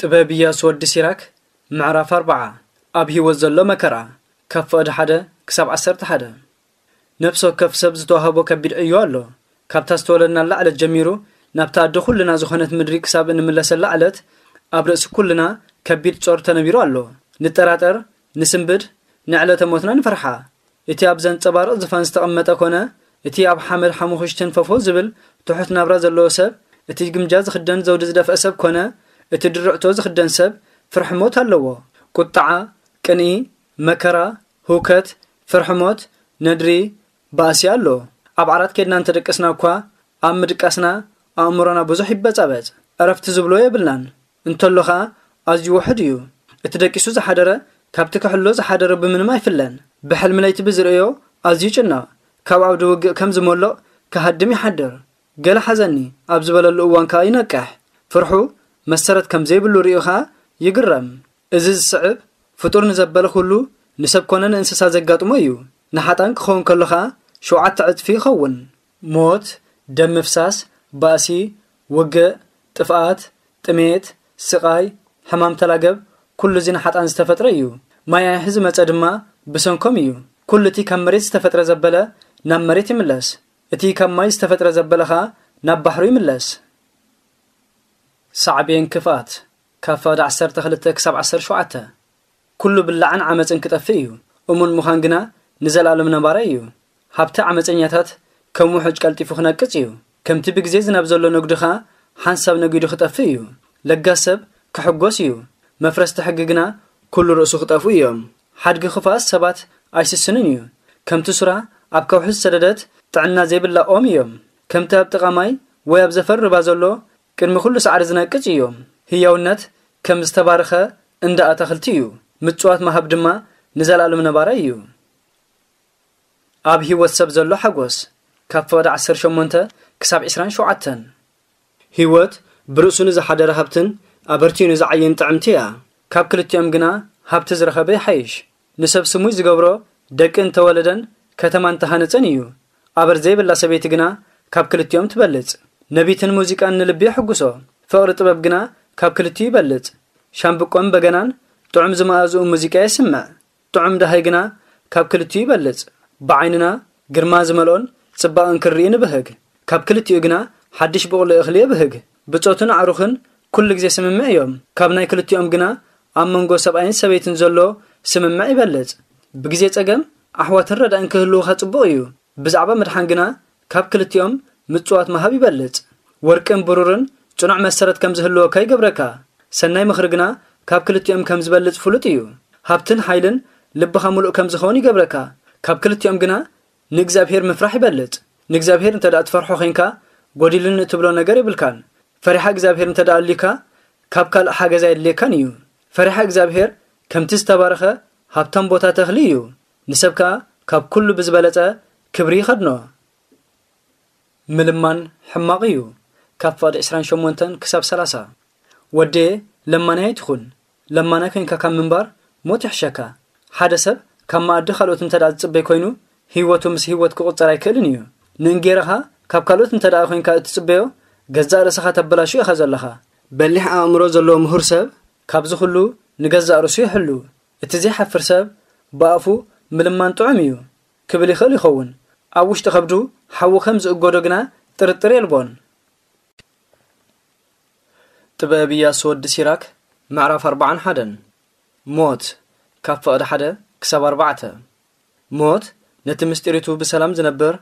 ጥበብ ኢያሱ ወዲ ሲራክ ምዕራፍ ኣርባዓ ኣብ ሂወት ዘሎ መከራ። ካብ ፍቕዲ ሓደ ክሳብ ዓሰርተ ሓደ። ነፍሲ ወከፍ ሰብ ዝተዋህቦ ከቢድ ዕዮ ኣሎ። ካብታ ዝተወለድናላ ዕለት ጀሚሩ ናብታ ኣዲ ኩልና ዝኾነት ምድሪ ክሳብ እንምለሰላ ዕለት ኣብ ርእሲ ኩልና ከቢድ ጾር ተነቢሩ ኣሎ። ንጠራጠር ንስንብድ ንዕለተ ሞትና ንፈርሓ እቲ ኣብ ዘንፀባርቕ ዝፋን ዝተቐመጠ ኮነ እቲ ኣብ ሓመድ ሓሙኽሽትን ፈፎ ዝብል ትሑት ናብራ ዘለዎ ሰብ እቲ ግምጃ ዝኽደን ዘውዲ ዝደፍአ ሰብ ኮነ እቲ ድርዕቶ ዝኽደን ሰብ ፍርሒ ሞት ኣለዎ። ቁጣዓ ቅንኢ መከራ ህውከት ፍርሒ ሞት ነድሪ ባእሲ ኣሎ። ኣብ ዓራት ከድና እንተደቀስና እኳ ኣብ ምድቃስና ኣእምሮና ብዙሕ ይበጻበጽ። ዕረፍቲ ዝብሎ የብልናን። እንተሎ ኸዓ ኣዝዩ ውሕድ እዩ። እቲ ደቂሱ ዝሓደረ ካብቲ ክሕሎ ዝሓደረ ብምንም ኣይፍለን። ብሕልሚ ለይቲ ብዝርእዮ ኣዝዩ ጭናቕ ካብ ዓውዲ ውግእ ከም ዝመልቕ ክሃድም ይሓድር። ገለ ሓዘኒ ኣብ ዝበለሉ እዋን ከዓ ይነቅሕ። ፍርሑ መሰረት ከም ዘይብሉ ርእዩ ከዓ ይግረም። እዚ ዝስዕብ ፍጡር ንዘበለ ኩሉ ንሰብ ኮነ ንእንስሳ ዘጋጥሞ እዩ። ንሓጣን ክኸውን ከሎ ከዓ ሸውዓተ ዕፅፊ ይኸውን። ሞት ደም ምፍሳስ ባእሲ ውግእ ጥፍኣት ጥሜት ስቓይ ሕማም ተላገብ ኩሉ እዚ ንሓጣን ዝተፈጥረ እዩ። ማይ ኣይሒ ዝመፀ ድማ ብሰንኮም እዩ። ኩሉ እቲ ካብ መሬት ዝተፈጥረ ዘበለ ናብ መሬት ይምለስ። እቲ ካብ ማይ ዝተፈጥረ ዘበለ ከዓ ናብ ባሕሪ ይምለስ ሳዕቤን ክፍኣት ካብ ፍቕዲ 12 ክሳብ 17 ኩሉ ብላዕን ዓመፅን ክጠፍእ እዩ። እሙን ምዃን ግና ንዘለኣለም ነባረ እዩ። ሃብቲ ዓመፀኛታት ከም ውሑጅ ቀልጢፉ ክነቅጽ እዩ። ከምቲ ብግዜ ዝናብ ዘሎ ነጉዲ ከዓ ሓንሳብ ነጊዱ ክጠፍእ እዩ። ለጋስ ሰብ ክሕጎስ እዩ። መፍረስቲ ሕጊ ግና ኩሉ ርእሱ ክጠፍኡ እዮም። ሓድጊ ክፋስ ሰባት ኣይስስንን እዩ። ከምቲ ሱራ ኣብ ከውሒ ዝሰደደት ጥዕና ዘይብላ ኦም እዮም። ከምቲ ኣብ ጥቓ ማይ ወይ ኣብ ዘፈር ርባ ዘሎ ቅድሚ ኩሉ ሳዕሪ ዝነቅጽ እዮም ህያውነት ከም ዝተባረኸ እንዳ ኣተኽልቲ እዩ። ምጽዋት መሃብ ድማ ንዘለኣለም ነባረ እዩ። ኣብ ሂወት ሰብ ዘሎ ሓጎስ ካብ ፍቕዲ 18 ክሳብ 27 ሂወት ብርእሱ ንዝሓደረ ሃብትን ኣበርቲኡ ንዝዓየን ጥዕምቲ እያ። ካብ ክልቲኦም ግና ሃብቲ ዝረኸበ ይሓይሽ። ንሰብ ስሙይ ዝገብሮ ደቂ እንተወለደን ከተማ እንተሃነፀን እዩ። ኣበር ዘይብላ ሰበይቲ ግና ካብ ክልቲኦም ትበልፅ ነቢትን ሙዚቃን ንልቢ የሕጉሶ። ፍቕሪ ጥበብ ግና ካብ ክልቲኡ ይበልፅ ሻምብቆን በገናን ጥዑም ዝመኣዝኡ ሙዚቃ የስምዕ ጥዑም ዳሃይ ግና ካብ ክልቲኡ ይበልፅ ብዓይንና ግርማ ዝመልኦን ጽባቕን ክርኢ ንብህግ። ካብ ክልቲኡ ግና ሓድሽ ብቕሊ እኽሊ የብህግ። ብፆትን ኣዕሩኽን ኩሉ ግዜ ስምምዕ እዮም። ካብ ናይ ክልቲኦም ግና ኣብ መንጎ ሰብኣይን ሰበይትን ዘሎ ስምምዕ ይበልፅ ብግዜ ፀገም ኣሕዋትን ረዳእን ክህልውካ ጽቡቕ እዩ። ብዛዕባ ምድሓን ግና ካብ ክልቲኦም ምጽዋት መሃብ ይበልፅ ወርቅን ብሩርን ጽኑዕ መሰረት ከም ዝህልወካ ይገብረካ ሰናይ ምኽሪ ግና ካብ ክልቲኦም ከም ዝበልፅ ፍሉጥ እዩ። ሃብትን ሓይልን ልብኻ ሙሉእ ከም ዝኸውን ይገብረካ። ካብ ክልቲኦም ግና ንእግዚኣብሔር ምፍራሕ ይበልፅ ንእግዚኣብሔር እንተ ደኣ ትፈርሖ ኮንካ ጎዲልን እትብሎ ነገር ይብልካን ፈሪሓ እግዚኣብሔር እንተ ደኣ ኣልዩካ ካብ ካልእ ሓገዛ የድልየካን እዩ። ፈሪሓ እግዚኣብሔር ከምቲ ዝተባረኸ ሃብታም ቦታ ተኽሊ እዩ። ንሰብ ከዓ ካብ ኩሉ ብዝበለፀ ክብሪ ይኸድኖ ምልማን ሕማቕ እዩ። ካብ ፍቕዲ 28 ክሳብ 30 ወደየ ለማናይ ኣይትኹን ለማናይ ኮንካ ካብ ምንባር ሞት ይሕሸካ። ሓደ ሰብ ካብ ማኣዲ ካልኦት እንተ ደኣ ዝፅበይ ኮይኑ ህይወቱ ምስ ህይወት ክቁፀር ኣይክእልን እዩ። ንእንጌረኻ ካብ ካልኦት እንተ ደኣ ኮንካ እትፅበዮ ገዛእ ርእስኻ ተበላሹ ኢኻ ዘለኻ። በሊሕ ኣእምሮ ዘለዎ ምሁር ሰብ ካብዚ ኩሉ ንገዛእ ርእሱ ይሕሉ እቲ ዘይሓፍር ሰብ ብኣፉ ምልማን ጥዑም እዩ። ክብል ይኽእል ይኸውን። ኣብ ውሽጢ ከብዱ ሓዊ ከም ዝእገዶ ግና ጥርጥር የልቦን። ጥበብ ኢያሱ ወዲ ሲራክ ምዕራፍ 41 ሞት ካብ ፍቕዲ ሓደ ክሳብ ኣርባዕተ። ሞት ነቲ ምስጢሪቱ ብሰላም ዝነብር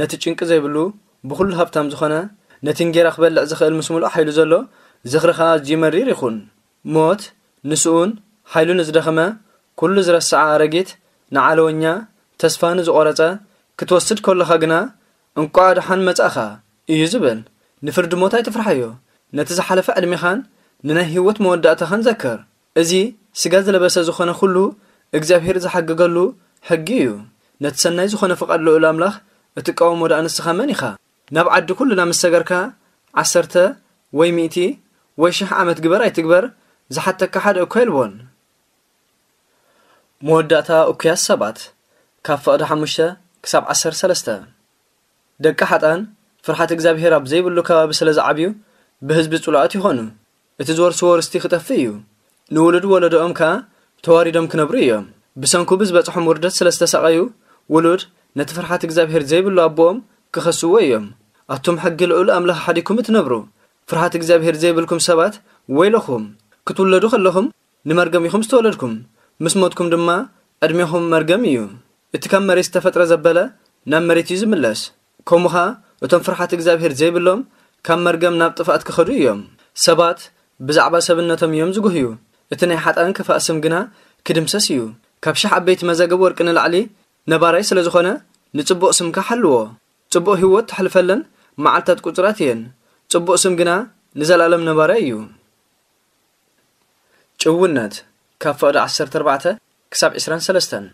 ነቲ ጭንቂ ዘይብሉ ብኩሉ ሃብታም ዝኾነ ነቲ እንጌራ ክበልዕ ዝኽእል ምስ ሙሉእ ሓይሉ ዘሎ ዝኽሪ ከዓ ኣዝዩ መሪር ይኹን። ሞት ንስኡን ሓይሉ ንዝደኸመ ኩሉ ዝረስዓ ኣረጊት ንዓለወኛ ተስፋ ንዝቖረፀ ክትወስድ ከለኻ ግና እንቋ ድሓን መጻእኻ እዩ ዝብል። ንፍርዲ ሞት ኣይትፍርሓዮ ነቲ ዝሓለፈ ዕድሜኻን ንናይ ህይወት መወዳእታኻን ዘከር እዚ ስጋ ዝለበሰ ዝኾነ ኩሉ እግዚኣብሔር ዝሓግገሉ ሕጊ እዩ። ነቲ ሰናይ ዝኾነ ፍቓድ ልኡል ኣምላኽ እትቃወሞ ዳኣ ንስኻ መን ኢኻ? ናብ ዓዲ ኩሉና ምስ ሰገርካ ዓሰርተ ወይ ሚእቲ ወይ ሽሕ ዓመት ግበር ኣይትግበር። ዝሓተካ ሓደ እኳ የልቦን መወዳእታ እኩያት ሰባት ካብ ፍቕዲ ሓሙሽተ ክሳብ ዓሰርተ ሰለስተ ደቂ ሓጣን ፍርሓት እግዚኣብሔር ኣብ ዘይብሉ ከባቢ ስለ ዝዓብዩ ብህዝቢ ጽሉኣት ይኾኑ። እቲ ዝወርስዎ ርስቲ ክጠፍእ እዩ። ንውሉድ ወለዶኦም ከዓ ተዋሪዶም ክነብሩ እዮም። ብሰንኩ ብዝበጽሖም ውርደት ስለ ዝተሰቐዩ ውሉድ ነቲ ፍርሓት እግዚኣብሔር ዘይብሉ ኣቦኦም ክኸስዎ እዮም። ኣቶም ሕጊ ልዑል ኣምላኽ ሓዲኩም እትነብሩ። ፍርሃት እግዚኣብሔር ዘይብልኩም ሰባት ወይለኹም። ክትውለዱ ከለኹም ንመርገም ኢኹም ዝተወለድኩም። ምስ ሞትኩም ድማ ዕድሜኹም መርገም እዩ። እቲ ካብ መሬት ዝተፈጥረ ዘበለ ናብ መሬት እዩ ዝምለስ ከምኡ ኸዓ እቶም ፍርሓት እግዚኣብሔር ዘይብሎም ካብ መርገም ናብ ጥፋኣት ክኸዱ እዮም። ሰባት ብዛዕባ ሰብነቶም እዮም ዝጉህዩ እቲ ናይ ሓጣን ክፋእ ስም ግና ክድምሰስ እዩ። ካብ ሻሕ ዓበይቲ መዘገብ ወርቂ ንላዕሊ ነባራይ ስለ ዝኾነ ንጽቡቕ ስምካ ሓልዎ። ጽቡቕ ህይወት ተሕልፈለን መዓልታት ቁፅራት እየን። ጽቡቕ ስም ግና ንዘላለም ነባራይ እዩ። ጭውነት ካብ ፍቕዲ 14 ክሳብ 23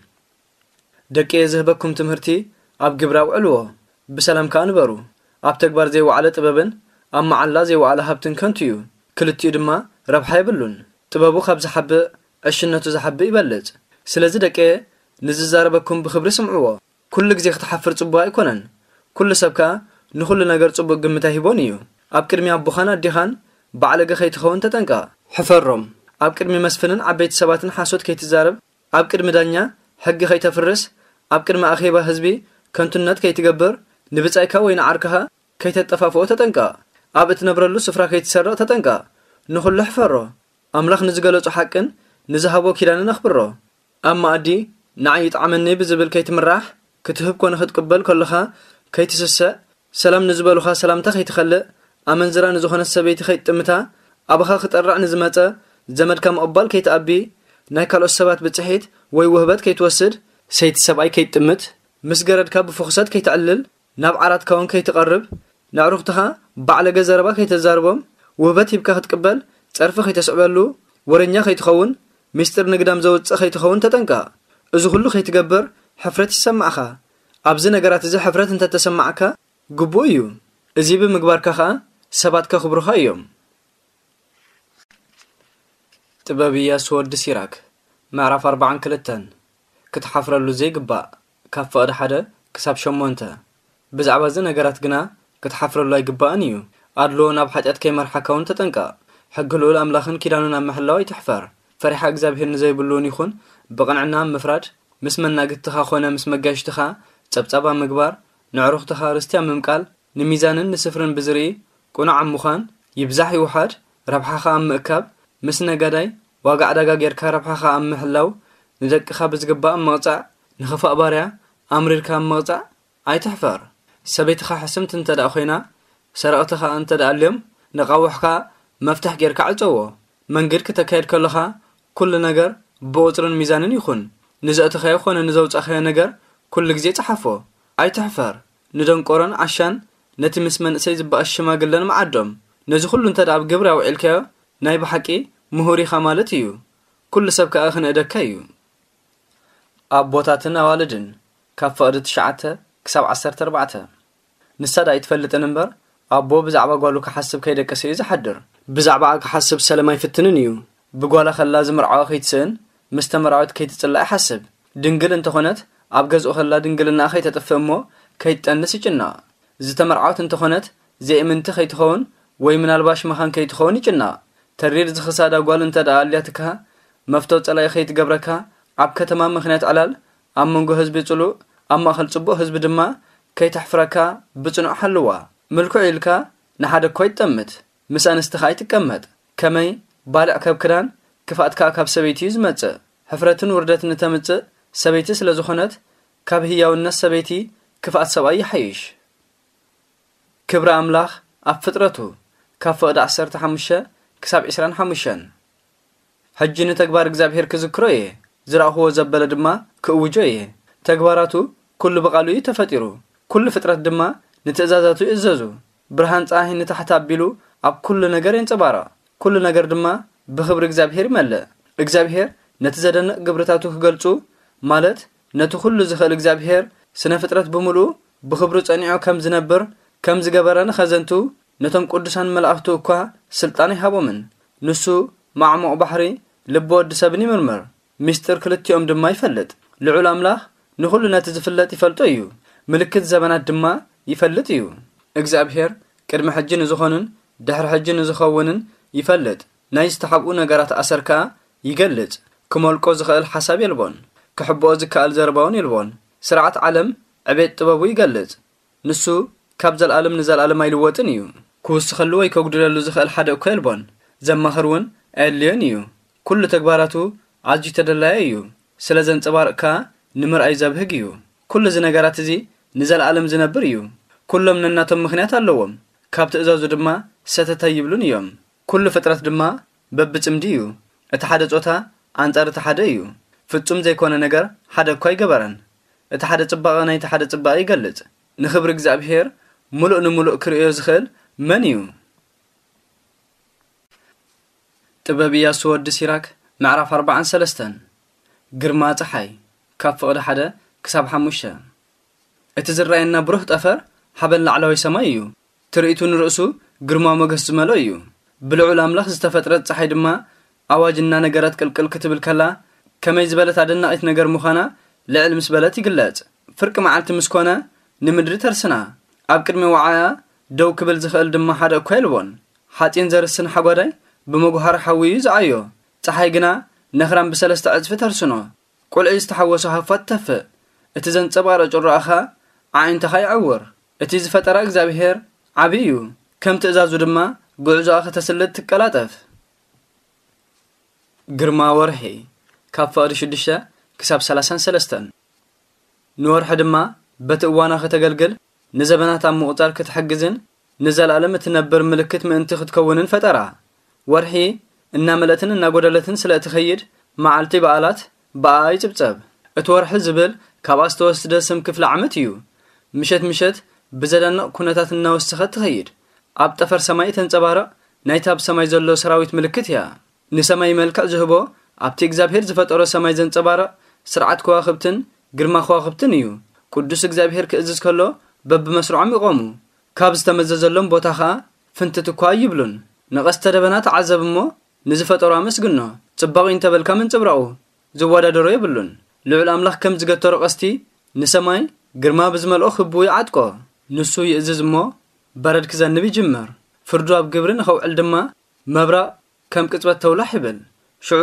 ደቂ ዝህበኩም ትምህርቲ ኣብ ግብሪ ኣውዕልዎ ብሰላም ከዓ ንበሩ ኣብ ተግባር ዘይወዓለ ጥበብን ኣብ መዓላ ዘይወዓለ ሃብትን ከንቱ እዩ። ክልቲኡ ድማ ረብሓ የብሉን። ጥበቡ ካብ ዝሓብእ ዕሽነቱ ዝሓብእ ይበልጽ ስለዚ ደቂ ንዝዛረበኩም ብክብሪ ስምዕዎ። ኩሉ ግዜ ክትሓፍር ጽቡቕ ኣይኮነን። ኩሉ ሰብ ከዓ ንኹሉ ነገር ጽቡቕ ግምታ ሂቦን እዩ። ኣብ ቅድሚ ኣቦኻን ኣዲኻን ባዕለገ ከይትኸውን ተጠንቀቕ ሕፈሮም። ኣብ ቅድሚ መስፍንን ዓበይቲ ሰባትን ሓሶት ከይትዛረብ ኣብ ቅድሚ ዳኛ ሕጊ ከይተፍርስ ኣብ ቅድሚ ኣኼባ ህዝቢ ከንቱነት ከይትገብር ንብጻይካ ወይ ንዓርክኻ ከይተጠፋፍኦ ተጠንቀቕ ኣብ እትነብረሉ ስፍራ ከይትሰርቕ ተጠንቀቕ ንኹሉ ሕፈሮ ኣምላኽ ንዝገለጹ ሓቅን ንዝሃቦ ኪዳንን ኣኽብሮ ኣብ ማኣዲ ንዓይ ጣዕመኒ ብዝብል ከይትምራሕ ክትህብ ኮነ ክትቅበል ከለኻ ከይትስሰእ ሰላም ንዝበሉኻ ሰላምታ ከይትኸልእ ኣመንዝራ ንዝኾነት ሰበይቲ ከይትጥምታ ኣባኻ ክጠራዕ ንዝመፀ ዘመድካ ምቕባል ከይትኣቢ ናይ ካልኦት ሰባት ብፅሒት ወይ ውህበት ከይትወስድ ሰይቲ ሰብኣይ ከይትጥምት ምስ ገረድካ ብፍኹሰት ከይትዕልል ናብ ዓራትካ እውን ከይትቐርብ ንዕሩኽትኻ ባዕለገ ዘረባ ከይተዛርቦም ውህበት ሂብካ ክትቅበል ፀርፊ ከይተስዕበሉ ወረኛ ከይትኸውን ምስጢር ንግዳም ዘውፅእ ከይትኸውን ተጠንቀቕ እዚ ኩሉ ከይትገብር ሕፍረት ይሰማዕኻ ኣብዚ ነገራት እዚ ሕፍረት እንተተሰማዕካ ግቡእ እዩ። እዚ ብምግባርካ ከዓ ሰባት ከኽብሩኻ እዮም። ጥበብ ኢያሱ ወዲ ሲራክ ምዕራፍ 42 ክትሓፍረሉ ዘይግባእ ካብ ፍቕዲ ሓደ ክሳብ ሸሞንተ ብዛዕባ እዚ ነገራት ግና ክትሓፍረሉ ኣይግባእን እዩ። ኣድሎ ናብ ሓጢኣት ከይመርሓካ እውን ተጠንቀቕ ሕጊ ልኡል ኣምላኽን ኪዳኑን ኣብ ምሕላው ይትሕፈር ፈሪሓ እግዚኣብሔር ንዘይብሉን ይኹን ብቕንዕና ምፍራድ ምስ መናግትኻ ኮነ ምስ መጋሽትኻ ጸብጻባ ምግባር ንዕሩኽትኻ ርስትያ ምምቃል ንሚዛንን ንስፍርን ብዝርኢ ቁኑዕ ኣብ ምዃን ይብዛሕ ይውሓድ ረብሓኻ ኣብ ምእካብ ምስ ነጋዳይ ዋጋ ዕዳጋ ጌርካ ረብሓኻ ኣብ ምሕላው ንደቅኻ ብዝግባእ ምቕጻዕ ንኽፋእ ባርያ ኣምሪርካ ምቕጻዕ ኣይትሕፈር ሰበይትኻ ሕስምቲ እንተ ደኣ ኮይና ሰረቕትኻ እንተ ደኣ ኣልዮም ንቓውሕካ መፍትሕ ጌርካ ዕፀዎ መንገድ ክተካየድ ከለኻ ኩሉ ነገር ብቁፅርን ሚዛንን ይኹን። ንዘእትኸዮ ኮነ ንዘውፃኸዮ ነገር ኩሉ ግዜ ፀሓፎ ኣይትሕፈር። ንደንቆሮን ዓሻን ነቲ ምስ መንእሰይ ዝበኣስ ሽማግለን መዓዶም። ነዚ ኩሉ እንተ ደኣ ብግብሪ ኣውዒልካዮ ናይ ብሓቂ ምሁር ኢኻ ማለት እዩ። ኩሉ ሰብ ከዓ ክንእደካ እዩ። ኣቦታትን ኣዋልድን ካብ ፍቕዲ ትሽዓተ ክሳብ ዓሰርተ ኣርባዕተ ንሳዳ ኣይትፈልጥን እምበር ኣቦ ብዛዕባ ጓሉ ክሓስብ ከይደቀሰ እዩ ዝሓድር ብዛዕባ ክሓስብ ሰለማ ይፍትንን እዩ ብጓላ ኸላ ዝምርዓዋ ከይትስእን ምስ ተመርዓዊት ከይትጽላእ ይሓስብ ድንግል እንተኾነት ኣብ ገዝኡ ኸላ ድንግልና ከይተጥፍእ እሞ ከይትጠንስ ይጭናቕ ዝተመርዓዊት እንተኾነት ዘይእምንቲ ከይትኸውን ወይ ምናልባሽ መኻን ከይትኸውን ይጭናቕ ተሪር ዝኽሳዳ ጓል እንተ ደኣ ኣልያትካ መፍቶ ጸላይ ከይትገብረካ ኣብ ከተማ ምኽንያት ዕላል ኣብ መንጎ ህዝቢ ጽሉእ ኣብ ማእኸል ጽቡቕ ህዝቢ ድማ ከይተሕፍረካ ብጽኑዕ ሓልዋ ምልኩዕ ኢልካ ንሓደ እኳ ይጠምት። ምስ ኣንስትኻ ኣይትቀመጥ። ከመይ? ባልዕ ከብ ክዳን ክፋኣትካ ካብ ሰበይቲ እዩ ዝመጽእ። ሕፍረትን ውርደትን እተምጽእ ሰበይቲ ስለ ዝኾነት ካብ ህያውነት ሰበይቲ ክፍኣት ሰብኣይ ይሓይሽ። ክብሪ ኣምላኽ ኣብ ፍጥረቱ ካብ ፍቕዲ 15 ክሳብ 25 ሕጂ ንተግባር እግዚኣብሔር ክዝክሮ እየ። ዝረእኽዎ ዘበለ ድማ ክእውጆ እየ። ተግባራቱ ኩሉ ብቓሉ እዩ ተፈጢሩ ኩሉ ፍጥረት ድማ ንትእዛዛቱ ይእዘዙ። ብርሃን ፀሓይ ንታሕቲ ኣቢሉ ኣብ ኩሉ ነገር የንፀባረቕ ኩሉ ነገር ድማ ብክብሪ እግዚኣብሔር ይመልእ። እግዚኣብሔር ነቲ ዘደንቕ ግብርታቱ ክገልጹ ማለት ነቲ ኩሉ ዝኽእል እግዚኣብሔር ስነ ፍጥረት ብምሉእ ብክብሪ ጸኒዑ ከም ዝነብር ከም ዝገበረ ንኸዘንቱ ነቶም ቅዱሳን መላእኽቱ እኳ ስልጣን ይሃቦምን። ንሱ ማዕሙቕ ባሕሪ ልቢ ወዲ ሰብን ይምርምር። ምስጢር ክልቲኦም ድማ ይፈልጥ። ልዑል ኣምላኽ ንኹሉ ነቲ ዝፍለጥ ይፈልጦ እዩ ምልክት ዘበናት ድማ ይፈልጥ እዩ። እግዚኣብሔር ቅድሚ ሕጂ ንዝኾኑን ድሕሪ ሕጂ ንዝኸውንን ይፈልጥ። ናይ ዝተሓብኡ ነገራት ኣሰር ከዓ ይገልጽ። ክመልቆ ዝኽእል ሓሳብ የልቦን። ክሕብኦ ዝከኣል ዘረባውን የልቦን። ስርዓት ዓለም ዕቤት ጥበቡ ይገልጽ። ንሱ ካብ ዘለኣለም ንዘለኣለም ኣይልወጥን እዩ። ክውስኸሉ ወይ ከጉድለሉ ዝኽእል ሓደ እኮ የልቦን። ዘማኽር እውን ኣየድልዮን እዩ። ኩሉ ተግባራቱ ኣዝዩ ተደላየ እዩ። ስለ ዘንጸባርቕ ከዓ ንምርኣይ ዘብህግ እዩ። ኩሉ እዚ ነገራት እዚ ንዘለኣለም ዝነብር እዩ። ኩሎም ነናቶም ምኽንያት ኣለዎም። ካብ ትእዛዙ ድማ ሰተታ ይብሉን እዮም። ኩሉ ፍጥረት ድማ በብጽምዲ እዩ። እቲ ሓደ ጾታ ኣንጻር እቲ ሓደ እዩ። ፍጹም ዘይኮነ ነገር ሓደ እኳ ኣይገበረን እቲ ሓደ ጽባቐ ናይቲ ሓደ ጽባቐ ይገልጽ። ንኽብሪ እግዚኣብሔር ሙሉእ ንምሉእ ክርእዮ ዝኽእል መን እዩ? ጥበብ ኢያሱ ወዲ ሲራክ ምዕራፍ 43 ግርማ ፀሓይ ካብ ፍቕዲ ሓደ ክሳብ ሓሙሽተ እቲ ዝረኣየና ብሩህ ጠፈር ሓበን ላዕለዋይ ሰማይ እዩ። ትርኢቱ ንርእሱ ግርማ ሞገስ ዝመልኦ እዩ። ብልዑል ኣምላኽ ዝተፈጥረት ፀሓይ ድማ ኣዋጅና ነገራት ቅልቅል ክትብል ከላ ከመይ ዝበለት ኣደናቒት ነገር ምዃና ልዕል ምስ በለት ይግለጽ። ፍርቂ መዓልቲ ምስ ኮነ ንምድሪ ተርስና። ኣብ ቅድሚ ወዓያ ደው ክብል ዝኽእል ድማ ሓደ እኳ የልቦን። ሓፂን ዘርስን ሓጓዳይ ብመጉሃር ሓዊ እዩ ዝዓዮ። ፀሓይ ግና ነኽራን ብሰለስተ ዕፅፊ ተርስኖ። ቁልዒ ዝተሓወሶ ሃፋት ተፍእ። እቲ ዘንፀባረጮ ርኣኻ ዓይንተኻ ይዕውር እቲ ዝፈጠራ እግዚኣብሔር ዓብዪ እዩ። ከም ትእዛዙ ድማ ጉዕዞኣ ከተስልጥ ትቀላጠፍ። ግርማ ወርሒ ካብ ፍቕዲ 6 ክሳብ 33 ንወርሒ ድማ በቲ እዋና ከተገልግል ንዘበናት ኣብ ምቑፃር ክትሕግዝን ንዘለኣለም እትነብር ምልክት ምእንቲ ክትከውንን ፈጠራ። ወርሒ እናመለእትን እናጎደለትን ስለ እትኸይድ መዓልቲ በዓላት በኣ ይጭብፀብ እቲ ወርሒ ዝብል ካብኣ ዝተወስደ ስም ክፍሊ ዓመት እዩ ምሸት ምሸት ብዘደንቕ ኩነታት እናወስኸት ትኸይድ። ኣብ ጠፈር ሰማይ ተንፀባረቕ ናይቲ ኣብ ሰማይ ዘሎ ሰራዊት ምልክት እያ። ንሰማይ መልክዕ ዝህቦ ኣብቲ እግዚኣብሔር ዝፈጠሮ ሰማይ ዘንፀባረቕ ስርዓት ከዋኽብትን ግርማ ከዋኽብትን እዩ። ቅዱስ እግዚኣብሔር ክእዝዝ ከሎ በብመስርዖም ይቖሙ። ካብ ዝተመዘዘሎም ቦታ ኸዓ ፍንትት እኳ ይብሉን። ንቐስተ ደበና ተዓዘብ እሞ ንዝፈጠሮ ኣመስግኖ ጽባቑ እንተበልካ ምንጽብራቑ ዝወዳደሮ የብሉን። ልዑል ኣምላኽ ከም ዝገተሮ ቀስቲ ንሰማይ ግርማ ብዝመልኦ ክብኡ ይዓጥቆ ንሱ ይእዝዝ እሞ በረድ ክዘንብ ይጅመር። ፍርዱ ኣብ ግብሪ ንኸውዕል ድማ መብራቕ ከም ቅጽበት ተውላሕ ይብል ሽዑ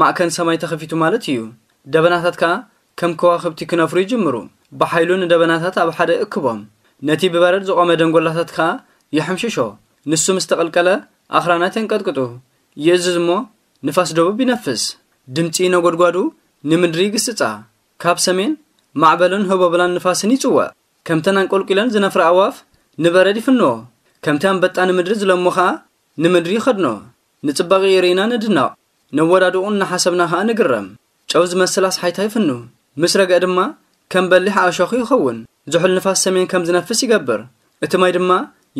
ማእከን ሰማይ ተኸፊቱ ማለት እዩ። ደበናታት ከዓ ከም ከዋኽብቲ ክነፍሩ ይጅምሩ። ብሓይሉ ንደበናታት ኣብ ሓደ እክቦም። ነቲ ብበረድ ዝቖመ ደንጎላታት ከዓ ይሕምሽሾ ንሱ ምስ ተቐልቀለ ኣኽራናት የንቀጥቅጡ። ይእዝዝ እሞ ንፋስ ደቡብ ይነፍስ። ድምፂ ነጐድጓዱ ንምድሪ ይግስጻ። ካብ ሰሜን ማዕበልን ህቦብላን ንፋስን ይጽውዕ ከምተን አንቈልቂለን ዝነፍረ ኣዋፍ ንበረድ ይፍንዎ ከምቲ ኣንበጣ ንምድሪ ዝለሞ ኸዓ ንምድሪ ይኸድኖ። ንጽባቒ ርኢና ንድናቕ ነወዳድቑን እናሓሰብና ኸዓ ንግረም። ጨው ዝመስል ኣስሓይታ ይፍኑ ምስ ረግአ ድማ ከም በሊሕ ኣሾኺ ይኸውን። ዝሑል ንፋስ ሰሜን ከም ዝነፍስ ይገብር። እቲ ማይ ድማ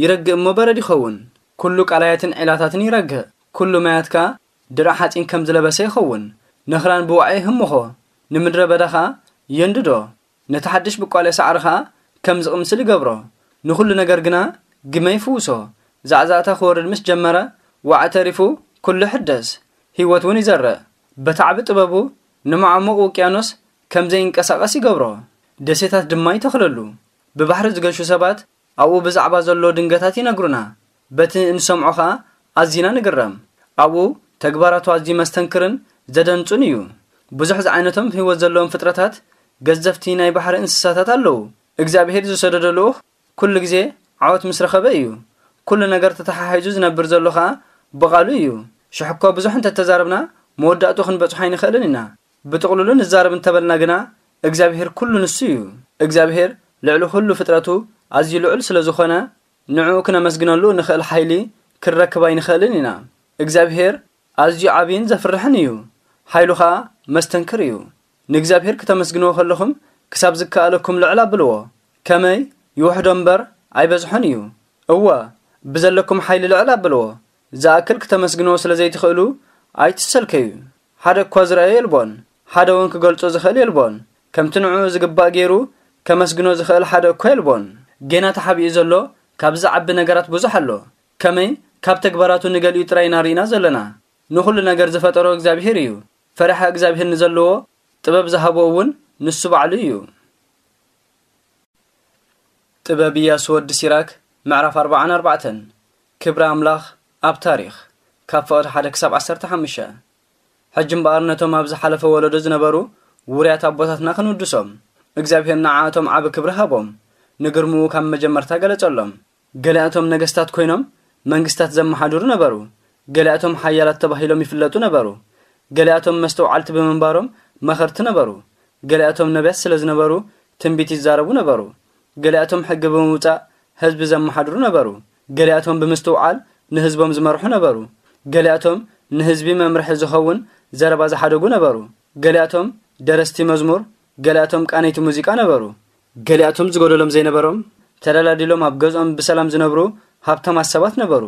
ይረግእ እሞ በረድ ይኸውን። ኩሉ ቃላያትን ዒላታትን ይረግእ። ኩሉ ማያት ከዓ ድራዕ ሓፂን ከም ዝለበሰ ይኸውን። ነኽራን ብዋዕይ ህምኾ። ንምድረ በዳ ኸዓ የንድዶ ነቲ ሓድሽ ብቋልያ ሳዕሪ ኸዓ ከም ዝቕምስል ይገብሮ። ንኹሉ ነገር ግና ግመ ይፍውሶ ዛዕዛእታ ክወርድ ምስ ጀመረ ዋዕ ተሪፉ ኩሉ ሕደስ። ህይወት እውን ይዘርእ። በታዕቢ ጥበቡ ንመዓሙቕ ውቅያኖስ ከም ዘይንቀሳቐስ ይገብሮ። ደሴታት ድማ ይተኽለሉ። ብባሕሪ ዝገሹ ሰባት ኣብኡ ብዛዕባ ዘሎ ድንገታት ይነግሩና። በቲ እንሰምዖ ኸዓ ኣዝና ንግረም። ኣብኡ ተግባራቱ ኣዝዩ መስተንክርን ዘደንጹን እዩ። ብዙሕ ዝዓይነቶም ህይወት ዘለዎም ፍጥረታት ገዘፍቲ ናይ ባሕሪ እንስሳታት ኣለዉ። እግዚኣብሔር ዝሰደደ ልኡኽ ኩሉ ግዜ ዓወት ምስ ረኸበ እዩ። ኩሉ ነገር ተተሓሒዙ ዝነብር ዘሎ ኸዓ ብቓሉ እዩ። ሽሕኮ ብዙሕ እንተተዛረብና መወዳእቱ ክንበጽሖ ኣይንኽእልን ኢና። ብጥቕልሉ ንዛረብ እንተበልና ግና እግዚኣብሔር ኩሉ ንሱ እዩ። እግዚኣብሔር ልዕሊ ኩሉ ፍጥረቱ ኣዝዩ ልዑል ስለ ዝኾነ ንዕኡ ክነመስግነሉ ንኽእል ሓይሊ ክንረክብ ኣይንኽእልን ኢና። እግዚኣብሔር ኣዝዩ ዓብይን ዘፍርሕን እዩ። ሓይሉ ኸዓ መስተንክር እዩ ንእግዚኣብሔር ክተመስግንዎ ከለኹም ክሳብ ዝከኣለኩም ልዕል ኣብልዎ ከመይ? ይውሕዶ እምበር? ኣይበዝሖን እዩ። እወ ብዘለኩም ሓይሊ ልዕል ኣብልዎ ዝኣክል ክተመስግንዎ ስለ ዘይትኽእሉ ኣይትሰልከዩ ሓደ እኳ ዝረአየ የልቦን ሓደ እውን ክገልጾ ዝኽእል የልቦን። ከምቲ ንዕኡ ዝግባእ ገይሩ ከመስግኖ ዝኽእል ሓደ እኳ የልቦን። ጌና ተሓቢኡ ዘሎ ካብ ዝዓቢ ነገራት ብዙሕ ኣሎ። ከመይ? ካብ ተግባራቱ ንገሊኡ ጥራይና ርኢና ዘለና። ንኹሉ ነገር ዝፈጠሮ እግዚኣብሔር እዩ። ፈሪሓ እግዚኣብሔር ንዘለዎ ጥበብ ዝሃቦ እውን ንሱ ባዕሉ እዩ። ጥበብ ኢያሱ ወዲ ሲራክ ምዕራፍ 44 ክብሪ ኣምላኽ ኣብ ታሪኽ። ካብ ፍቕዲ ሓደ ክሳብ ዓሰርተ ሓሙሽተ። ሕጂ እምበኣር ነቶም ኣብ ዝሓለፈ ወለዶ ዝነበሩ ውርያት ኣቦታትና ክንውድሶም እግዚኣብሔር ንዓኣቶም ዓብ ክብሪ ሃቦም። ንግርምኡ ካብ መጀመርታ ገለጸሎም። ገሊኣቶም ነገስታት ኮይኖም መንግስታት ዘመሓድሩ ነበሩ። ገሊኣቶም ሓያላት ተባሂሎም ይፍለጡ ነበሩ። ገሊኣቶም መስተውዓልቲ ብምንባሮም መኸርቲ ነበሩ። ገሊኣቶም ነቢያት ስለ ዝነበሩ ትንቢት ይዛረቡ ነበሩ። ገሊኣቶም ሕጊ ብምውፃእ ህዝቢ ዘመሓድሩ ነበሩ። ገሊኣቶም ብምስትውዓል ንህዝቦም ዝመርሑ ነበሩ። ገሊኣቶም ንህዝቢ መምርሒ ዝኸውን ዘረባ ዝሓደጉ ነበሩ። ገሊኣቶም ደረስቲ መዝሙር ገሊኣቶም ቃነይቲ ሙዚቃ ነበሩ። ገሊኣቶም ዝጎደሎም ዘይነበሮም ተደላዲሎም ኣብ ገዝኦም ብሰላም ዝነብሩ ሃብታማት ሰባት ነበሩ።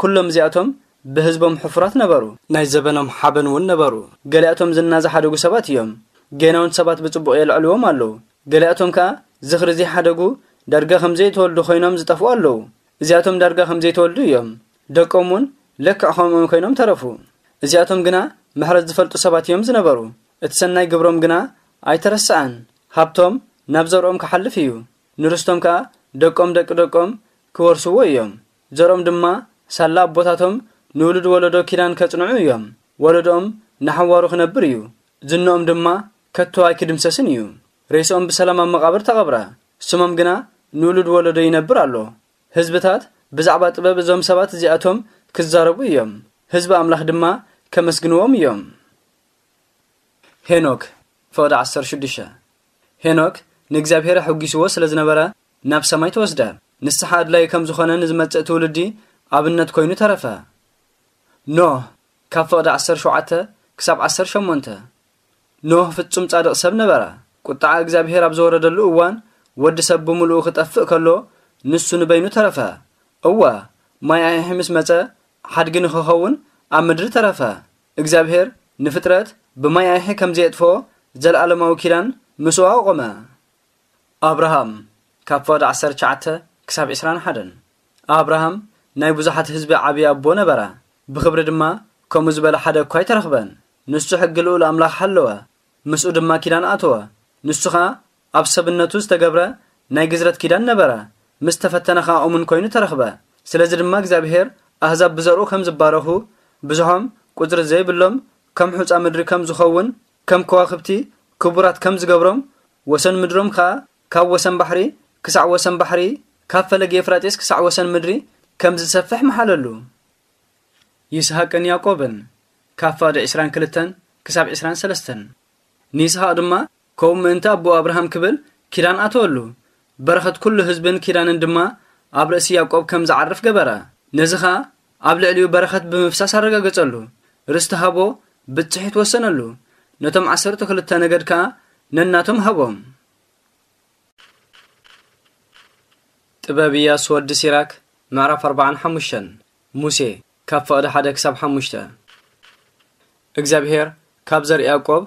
ኩሎም እዚኣቶም ብህዝቦም ሕፉራት ነበሩ ናይ ዘበኖም ሓበን እውን ነበሩ። ገሊኣቶም ዝና ዝሓደጉ ሰባት እዮም። ጌናውን ሰባት ብጽቡቕ የልዕልዎም ኣለዉ። ገሊኣቶም ከዓ ዝኽሪ ዘይሓደጉ ዳርጋ ከም ዘይተወልዱ ኮይኖም ዝጠፍኡ ኣለዉ። እዚኣቶም ዳርጋ ከም ዘይተወልዱ እዮም። ደቆም እውን ልክዕ ከምኦም ኮይኖም ተረፉ። እዚኣቶም ግና ምሕረት ዝፈልጡ ሰባት እዮም ዝነበሩ። እቲ ሰናይ ግብሮም ግና ኣይተረስአን ሃብቶም ናብ ዘርኦም ክሓልፍ እዩ። ንርስቶም ከዓ ደቆም ደቂ ደቆም ክወርስዎ እዮም። ዘርኦም ድማ ሳላ ኣቦታቶም ንውሉድ ወለዶ ኪዳን ከጽንዑ እዮም ወለዶኦም ንሓዋሩ ክነብር እዩ። ዝንኦም ድማ ከቶ ኣይክድምሰስን እዩ። ሬስኦም ብሰላም ኣብ መቓብር ተቐብረ ስሞም ግና ንውሉድ ወለዶ ይነብር ኣሎ። ህዝብታት ብዛዕባ ጥበብ እዞም ሰባት እዚኣቶም ክዛረቡ እዮም። ህዝቢ ኣምላኽ ድማ ከመስግንዎም እዮም። ሄኖክ ፍቕዲ 16 ሄኖክ ንእግዚኣብሔር ሕጊስዎ ስለ ዝነበረ ናብ ሰማይ ተወስደ። ንስሓ ኣድላይ ከም ዝኾነ ንዝመጽእ ትውልዲ ኣብነት ኮይኑ ተረፈ ኖህ ካብ ፍቕዲ 17 ክሳብ 18 ኖህ ፍጹም ጻድቕ ሰብ ነበረ። ቁጣዓ እግዚኣብሔር ኣብ ዘወረደሉ እዋን ወዲ ሰብ ብምልኡ ክጠፍእ ከሎ ንሱ ንበይኑ ተረፈ። እወ ማይ ኣይሒ ምስ መጸ ሓድጊ ንኽኸውን ኣብ ምድሪ ተረፈ። እግዚኣብሔር ንፍጥረት ብማይ ኣይሒ ከም ዘየጥፍኦ ዘለኣለማዊ ኪዳን ምስኡ ኣቆመ ኣብርሃም ካብ ፍቕዲ 19 ክሳብ 21 ኣብርሃም ናይ ብዙሓት ህዝቢ ዓብዪ ኣቦ ነበረ ብክብሪ ድማ ከምኡ ዝበለ ሓደ እኳ ኣይተረኽበን ንሱ ሕጊ ልኡል ኣምላኽ ሃለወ ምስኡ ድማ ኪዳን ኣተወ ንሱ ኸዓ ኣብ ሰብነቱ ዝተገብረ ናይ ግዝረት ኪዳን ነበረ ምስ ተፈተነ ኸ እሙን ኮይኑ ተረኽበ። ስለዚ ድማ እግዚኣብሔር ኣህዛብ ብዘርኡ ከም ዝባረኹ ብዙሖም ቁፅሪ ዘይብሎም ከም ሑፃ ምድሪ ከም ዝኸውን ከም ከዋኽብቲ ክቡራት ከም ዝገብሮም ወሰን ምድሮም ከዓ ካብ ወሰን ባሕሪ ክሳዕ ወሰን ባሕሪ ካብ ፈለጊ ኤፍራጤስ ክሳዕ ወሰን ምድሪ ከም ዝሰፍሕ መሓለሉ ይስሐቅን ያዕቆብን ካብ ፍቕዲ 22 ክሳብ 23 ንይስሐቅ ድማ ከምኡ ምእንቲ ኣቦ ኣብርሃም ክብል ኪዳን ኣተወሉ በረኸት ኩሉ ህዝብን ኪዳንን ድማ ኣብ ርእሲ ያዕቆብ ከም ዝዓርፍ ገበረ። ነዚ ኸዓ ኣብ ልዕሊኡ በረኸት ብምፍሳስ ኣረጋገጸሉ ርስቲ ሃቦ ብፅሒት ወሰነሉ። ነቶም ዓሰርተ ክልተ ነገድ ከዓ ነናቶም ሃቦም ጥበብ ኢያሱ ወዲ ሲራክ ምዕራፍ 45 ሙሴ ካብ ፍቕዲ ሓደ ክሳብ ሓሙሽተ። እግዚኣብሔር ካብ ዘርኢ ያዕቆብ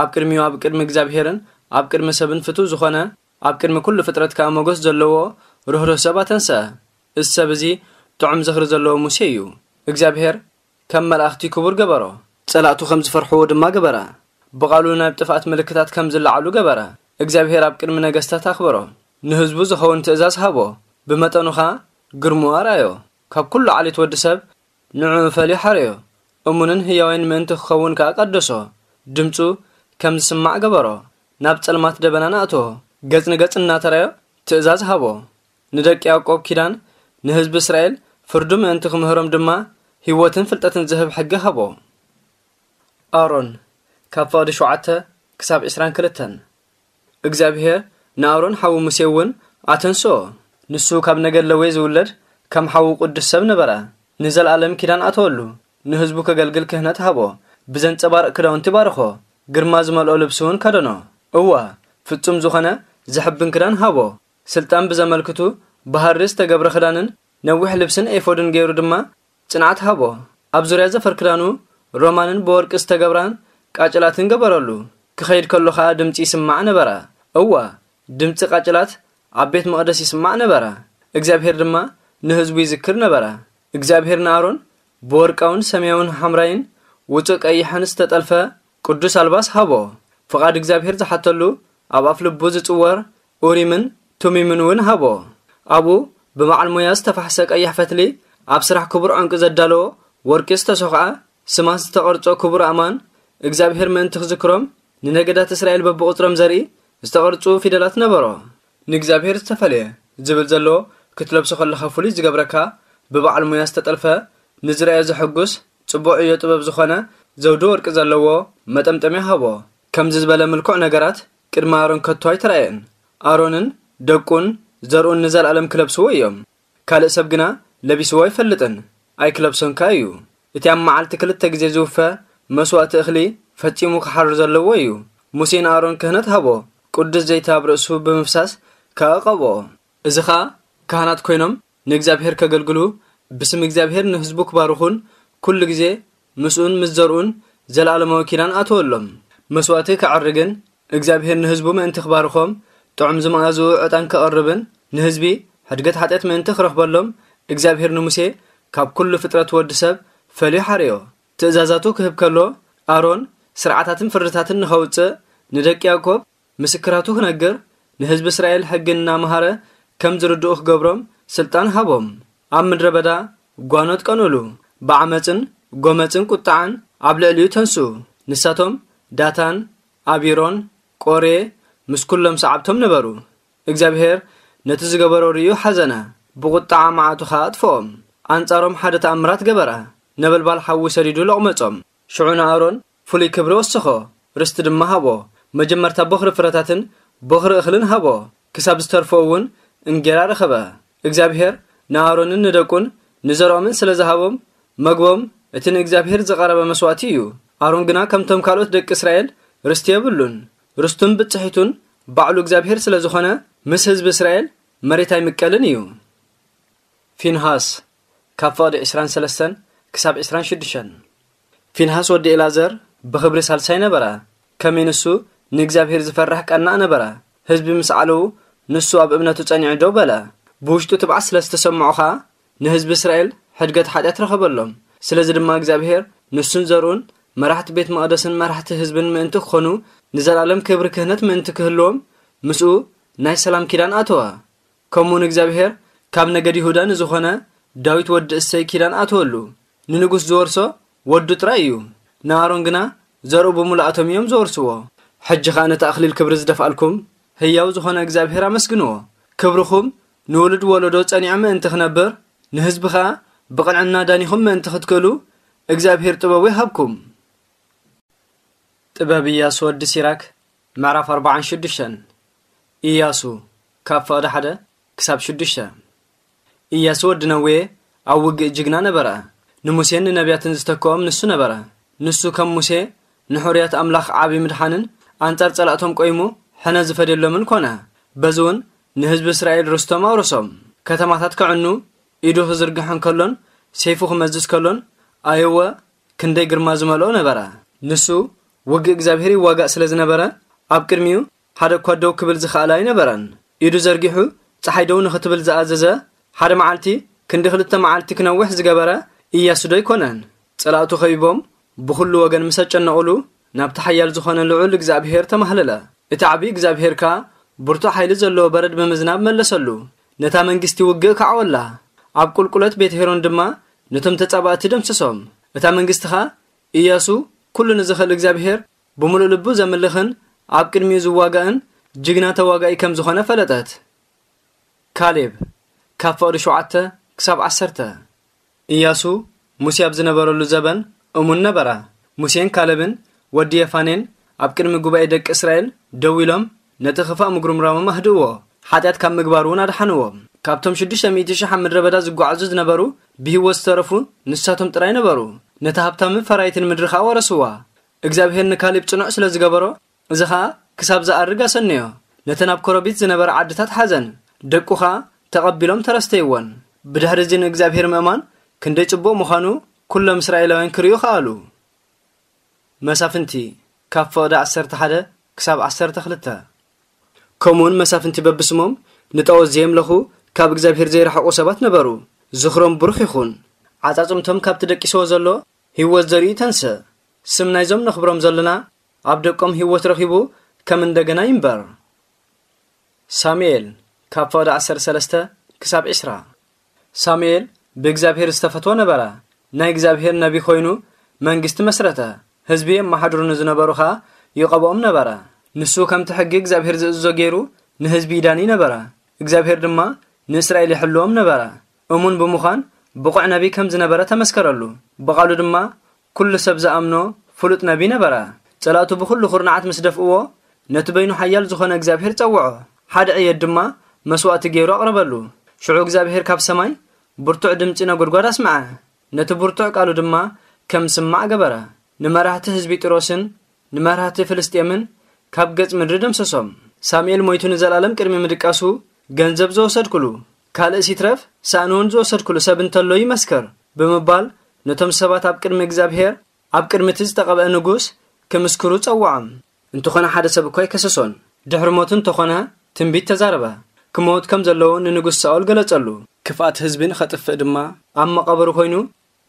ኣብ ቅድሚኡ ኣብ ቅድሚ እግዚኣብሔርን ኣብ ቅድሚ ሰብን ፍቱው ዝኾነ ኣብ ቅድሚ ኩሉ ፍጥረት ከዓ መጎስ ዘለዎ ርህሩህ ሰብ ኣተንስአ እዚ ሰብ እዚ ጥዑም ዝኽሪ ዘለዎ ሙሴ እዩ። እግዚኣብሔር ከም መላእኽቲ ክቡር ገበሮ ጸላእቱ ከም ዝፈርሕዎ ድማ ገበረ ብቓሉ ናብ ጥፍኣት ምልክታት ከም ዝለዓሉ ገበረ። እግዚኣብሔር ኣብ ቅድሚ ነገስታት ኣኽበሮ ንህዝቡ ዝኸውን ትእዛዝ ሃቦ። ብመጠኑ ኸዓ ግርሙዋ ርኣዮ ካብ ኩሉ ዓሌት ወዲ ሰብ ንዕኡ ፈልዩ ሓርዮ እሙንን ህያወይን ምእንቲ ክኸውን ከዓ ቀደሶ ድምፁ ከም ዝስማዕ ገበሮ። ናብ ጸልማት ደበናን ኣእትዎ ገጽ ንገጽ እናተረዮ ትእዛዝ ሃቦ። ንደቂ ያዕቆብ ኪዳን ንህዝቢ እስራኤል ፍርዱ ምእንቲ ክምህሮም ድማ ህይወትን ፍልጠትን ዝህብ ሕጊ ሃቦ። ኣሮን ካብ ፍቕዲ 7 ክሳብ 22 እግዚኣብሔር ንኣሮን ሓዊ ሙሴ እውን ኣተንስኦ። ንሱ ካብ ነገድ ለወይ ዝውለድ ከም ሓዊ ቅዱስ ሰብ ነበረ ንዘለኣለም ኪዳን ኣተወሉ ንህዝቡ ከገልግል ክህነት ሃቦ ብዘንጸባርቕ ክዳውንቲ ባርኾ ግርማ ዝመልኦ ልብሲ እውን ከደኖ እዋ ፍጹም ዝኾነ ዘሕብን ክዳን ሃቦ። ስልጣን ብዘመልክቱ ባህሪ ዝተገብረ ክዳንን ነዊሕ ልብስን ኤፎድን ገይሩ ድማ ጽንዓት ሃቦ። ኣብ ዙርያ ዘፈር ክዳኑ ሮማንን ብወርቂ ዝተገብራን ቃጭላትን ገበረሉ። ክኸይድ ከሎ ከዓ ድምፂ ይስማዕ ነበረ። እዋ ድምፂ ቃጭላት ኣብ ቤት መቕደስ ይስማዕ ነበረ። እግዚኣብሔር ድማ ንህዝቡ ይዝክር ነበረ እግዚኣብሔር ንኣሮን ብወርቃውን ሰማያውን ሓምራይን ውፁእ ቀይሕን ዝተጠልፈ ቅዱስ ኣልባስ ሃቦ። ፍቓድ እግዚኣብሔር ዝሓተሉ ኣብ ኣፍ ልቡ ዝጽወር ኡሪምን ቱሚምን እውን ሃቦ። ኣብኡ ብመዓል ሞያ ዝተፋሕሰ ቀይሕ ፈትሊ ኣብ ስራሕ ክቡር ዕንቂ ዘዳለዎ ወርቂ ዝተሰኽዓ ስማት ዝተቐርጾ ክቡር ኣማን እግዚኣብሔር ምእንቲ ክዝክሮም ንነገዳት እስራኤል በብቕፅሮም ዘርኢ ዝተቐርጹ ፊደላት ነበሮ። ንእግዚኣብሔር ዝተፈለየ ዝብል ዘለዎ ክትለብሶ ከለኻ ፍሉይ ዝገብረካ ብበዓል ሙያ ዝተጠልፈ ንዝርአዮ ዘሐጉስ ጽቡቕ ዕዮ ጥበብ ዝኾነ ዘውዲ ወርቂ ዘለዎ መጠምጠምያ ሃቦ። ከምዚ ዝበለ ምልኩዕ ነገራት ቅድሚ ኣሮን ከቶ ኣይተረኣየን ኣሮንን ደቁን ዘርኡን ንዘለኣለም ክለብስዎ እዮም። ካልእ ሰብ ግና ለቢስዎ ኣይፈልጥን። ኣይክለብሶንካ እዩ። እቲ ኣብ መዓልቲ ክልተ ግዜ ዝውፈ መስዋእቲ እኽሊ ፈጺሙ ክሓርር ዘለዎ እዩ። ሙሴ ንኣሮን ክህነት ሃቦ ቅዱስ ዘይታ ኣብ ርእሱ ብምፍሳስ ከኣቐብኦ እዚ ኸኣ ካህናት ኮይኖም ንእግዚኣብሔር ከገልግሉ። ብስም እግዚኣብሔር ንህዝቡ ክባርኹን። ኩሉ ግዜ ምስኡን ምስ ዘርኡን ዘለኣለማዊ ኪዳን ኣተወሎም መስዋእቲ ክዓርግን እግዚኣብሔር ንህዝቡ ምእንቲ ክባርኾም። ጥዑም ዝመኣዝኡ ዕጣን ከቐርብን። ንህዝቢ ሕድገት ሓጢአት ምእንቲ ክረኽበሎም። እግዚኣብሔር ንሙሴ ካብ ኩሉ ፍጥረት ወዲ ሰብ ፈልዩ ሓርዮ። ትእዛዛቱ ክህብ ከሎ ኣሮን ስርዓታትን ፍርድታትን ንኸውፅእ። ንደቂ ያዕቆብ ምስክራቱ ክነግር። ንህዝቢ እስራኤል ሕጊ እናምሃረ ከም ዝርድኡ ክገብሮም ስልጣን ሃቦም። ኣብ ምድረ በዳ ጓኖት ቀነሉ ብዓመፅን ጎመፅን ቁጣዓን ኣብ ልዕልዩ ተንሱ። ንሳቶም ዳታን ኣቢሮን ቆሬ ምስ ኩሎም ሰዓብቶም ነበሩ። እግዚኣብሔር ነቲ ዝገበሮ ርዩ ሓዘነ። ብቁጣዓ መዓቱ ኸ ኣጥፍኦም። ኣንጻሮም ሓደ ተኣምራት ገበረ። ነበልባል ሓዊ ሰዲዱ ለቕመጾም ሽዑ ንኣሮን ፍሉይ ክብሪ ወስኾ። ርስቲ ድማ ሃቦ። መጀመርታ በኽሪ ፍረታትን በኽሪ እኽልን ሃቦ። ክሳብ ዝተርፎ እውን እንጌራ ረኸበ እግዚኣብሔር ንኣሮንን ንደቁን ንዘርኦምን ስለ ዝሃቦም መግቦም እቲ ንእግዚኣብሔር ዝቐረበ መስዋእቲ እዩ። ኣሮን ግና ከምቶም ካልኦት ደቂ እስራኤል ርስቲ የብሉን። ርስቱን ብፅሒቱን ባዕሉ እግዚኣብሔር ስለ ዝኾነ ምስ ህዝቢ እስራኤል መሬት ኣይምቀልን እዩ። ፊንሃስ ካብ ፍቕዲ 23 ክሳብ 26 ፊንሃስ ወዲ ኤላዘር ብኽብሪ ሳልሳይ ነበረ። ከመይ ንሱ ንእግዚኣብሔር ዝፈራሕ ቀናእ ነበረ? ህዝቢ ምስ ዓለዉ ንሱ ኣብ እምነቱ ጸኒዑ ደው በለ ብውሽጡ ትብዓት ስለ ዝተሰምዑ ኸኣ ንህዝቢ እስራኤል ሕድገት ሓጢአት ረኸበሎም። ስለዚ ድማ እግዚኣብሔር ንሱን ዘርኡን መራሕቲ ቤት መቕደስን መራሕቲ ህዝብን ምእንቲ ክኾኑ ንዘላለም ክብሪ ክህነት ምእንቲ ክህልዎም ምስኡ ናይ ሰላም ኪዳን ኣተወ ከምኡውን እግዚኣብሔር ካብ ነገድ ይሁዳ ንዝኾነ ዳዊት ወዲ እሰይ ኪዳን ኣተወሉ ንንጉስ ዝወርሶ ወዱ ጥራይ እዩ። ንኣሮን ግና ዘርኡ ብምሉኣቶም እዮም ዘወርስዎ። ሕጂ ኸዓ ነቲ ኣኽሊል ክብሪ ዝደፍኣልኩም ህያው ዝኾነ እግዚኣብሔር ኣመስግንዎ። ክብርኹም ንውሉድ ወለዶ ጸኒዖ ምእንቲ ክነብር ንህዝቢ ኸዓ ብቕንዕና ዳኒኹም ምእንቲ ክትክእሉ እግዚኣብሔር ጥበቡ ይሃብኩም። ጥበብ ኢያሱ ወዲ ሲራክ ምዕራፍ 46 ኢያሱ ካብ ፍቕዲ ሓደ ክሳብ ሽዱሽተ። ኢያሱ ወዲ ነዌ ኣብ ውግእ ጅግና ነበረ። ንሙሴን ንነቢያትን ዝተከኦም ንሱ ነበረ። ንሱ ከም ሙሴ ንሕርያት ኣምላኽ ዓብዪ ምድሓንን ኣንጻር ጸላእቶም ቆይሙ ሕነ ዝፈደሎምን ኮነ። በዚ እውን ንህዝቢ እስራኤል ርስቶም ኣውረሶም ከተማታት ክዕኑ ኢዱ ክዝርግሖ ከሎን ሰይፉ ክመዝዝ ከሎን ኣየወ ክንደይ ግርማ ዝመልኦ ነበረ። ንሱ ውግእ እግዚኣብሔር ይዋጋእ ስለ ዝነበረ ኣብ ቅድሚኡ ሓደ እኳ ደው ክብል ዝኽኣል ኣይነበረን ኢዱ ዘርጊሑ ፀሓይ ደው ንኽትብል ዝኣዘዘ ሓደ መዓልቲ ክንዲ ክልተ መዓልቲ ክነዊሕ ዝገበረ ኢያሱ ዶ ኣይኮነን ጸላእቱ ኸቢቦም ብኹሉ ወገን ምስ ኣጨነቑሉ ናብቲ ሓያል ዝኾነ ልዑል እግዚኣብሔር ተማህለለ። እቲ ዓብዪ እግዚኣብሔር ብርቱዕ ሓይሊ ዘለዎ በረድ ብምዝናብ መለሰሉ። ነታ መንግስቲ ውግእ ከዓወላ። ኣብ ቁልቁለት ቤት ሄሮን ድማ ነቶም ተጻባእቲ ደምስሶም። እታ መንግስቲ ኸ ኢያሱ ኩሉ ንዝኽእል እግዚኣብሔር ብምሉእ ልቡ ዘምልኽን ኣብ ቅድሚኡ ዝዋጋእን ጅግና ተዋጋኢ ከም ዝኾነ ፈለጠት። ካሌብ ካብ ፍቕዲ ሸውዓተ ክሳብ ዓሰርተ። ኢያሱ ሙሴ ኣብ ዝነበረሉ ዘበን እሙን ነበረ። ሙሴን ካለብን ወዲ የፋኔን ኣብ ቅድሚ ጉባኤ ደቂ እስራኤል ደው ኢሎም ነቲ ክፋእ ምጉርምራሞም ኣህድእዎ ሓጢኣት ካብ ምግባር እውን ኣድሓንዎ። ካብቶም 600,000 ኣብ ምድረ በዳ ዝጓዓዙ ዝነበሩ ብሂወት ዝተረፉ ንሳቶም ጥራይ ነበሩ። ነቲ ሃብታምን ፈራይትን ምድሪ ከዓ ወረስዋ። እግዚኣብሔር ንካሊብ ጽኑዕ ስለ ዝገበሮ እዚ ኸኣ ክሳብ ዝኣርግ ኣሰንዮ። ነተን ኣብ ኮረቢት ዝነበረ ዓድታት ሓዘን። ደቁ ኸኣ ተቐቢሎም ተረስተይዎን። ብድሕሪ እዚ ንእግዚኣብሔር ምእማን ክንደይ ጽቡቕ ምዃኑ ኩሎም እስራኤላውያን ክርዩ ከኣሉ መሳፍንቲ ካብ ፍቕዲ 11 ክሳብ 12 ከምኡውን መሳፍንቲ በብስሞም ንጣዖት ዘየምለኹ ካብ እግዚኣብሔር ዘይረሓቑ ሰባት ነበሩ። ዝኽሮም ብሩኽ ይኹን። ዓጻጽምቶም ካብቲ ደቂስዎ ዘሎ ህይወት ዘርኢ ተንስእ ስም ናይዞም ነኽብሮም ዘለና ኣብ ደቆም ህይወት ረኺቡ ከም እንደገና ይምበር። ሳሙኤል ካብ ፍቕዲ 13 ክሳብ 20 ሳሙኤል ብእግዚኣብሔር ዝተፈትዎ ነበረ። ናይ እግዚኣብሔር ነቢ ኮይኑ መንግስቲ መስረተ ህዝቢ የመሓድሩ ንዝነበሩ ኸኣ ይቐብኦም ነበረ ንሱ ከምቲ ሕጊ እግዚኣብሔር ዝእዝዞ ገይሩ ንህዝቢ ይዳኒ ነበረ። እግዚኣብሔር ድማ ንእስራኤል ይሕልዎም ነበረ። እሙን ብምዃን ብቑዕ ነቢ ከም ዝነበረ ተመስከረሉ። ብቓሉ ድማ ኩሉ ሰብ ዝኣምኖ ፍሉጥ ነቢ ነበረ። ጸላእቱ ብኩሉ ኩርናዓት ምስ ደፍእዎ ነቲ በይኑ ሓያል ዝኾነ እግዚኣብሔር ጸውዖ። ሓደ ዕየት ድማ መስዋእቲ ገይሩ ኣቕረበሉ። ሽዑ እግዚኣብሔር ካብ ሰማይ ብርቱዕ ድምፂ ነጐድጓድ ኣስምዐ ነቲ ብርቱዕ ቃሉ ድማ ከም ስማዕ ገበረ። ንመራሕቲ ህዝቢ ጢሮስን ንመራሕቲ ፍልስጥኤምን ካብ ገጽ ምድሪ ደምሰሶም። ሳሙኤል ሞይቱ ንዘላለም ቅድሚ ምድቃሱ ገንዘብ ዝወሰድኩሉ ካልእ ይትረፍ ሳእኒ እውን ዝወሰድኩሉ ሰብ እንተሎ ይመስክር ብምባል ነቶም ሰባት ኣብ ቅድሚ እግዚኣብሔር ኣብ ቅድሚ እቲ ዝተቐብአ ንጉስ ክምስክሩ ጸውዖም እንተኾነ ሓደ ሰብ እኳ ይከሰሶን። ድሕሪ ሞቱ እንተኾነ ትንቢት ተዛረበ። ክመውት ከም ዘለዎ ንንጉስ ሳኦል ገለጸሉ። ክፍኣት ህዝቢ ንኸጥፍእ ድማ ኣብ መቐበሩ ኮይኑ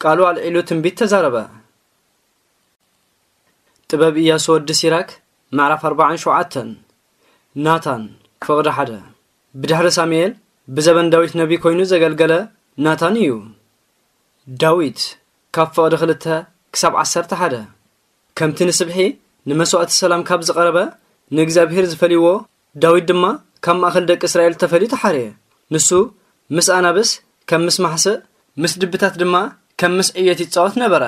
ቃሉ ኣልዒሉ ትንቢት ተዛረበ። ጥበብ ኢያሱ ወዲ ሲራክ ምዕራፍ 47 ናታን ፍቕዲ ሓደ። ብድሕሪ ሳሙኤል ብዘበን ዳዊት ነቢ ኮይኑ ዘገልገለ ናታን እዩ። ዳዊት ካብ ፍቕዲ ክልተ ክሳብ ዓሰርተ ሓደ። ከምቲ ንስብሒ ንመስዋእቲ ሰላም ካብ ዝቐረበ ንእግዚኣብሔር ዝፈልይዎ ዳዊት ድማ ካብ ማእኸል ደቂ እስራኤል ተፈልዩ ተሓርየ ንሱ ምስ ኣናብስ ከም ምስ ማሕስእ ምስ ድብታት ድማ ከም ምስ ዕየት ይጻወት ነበረ።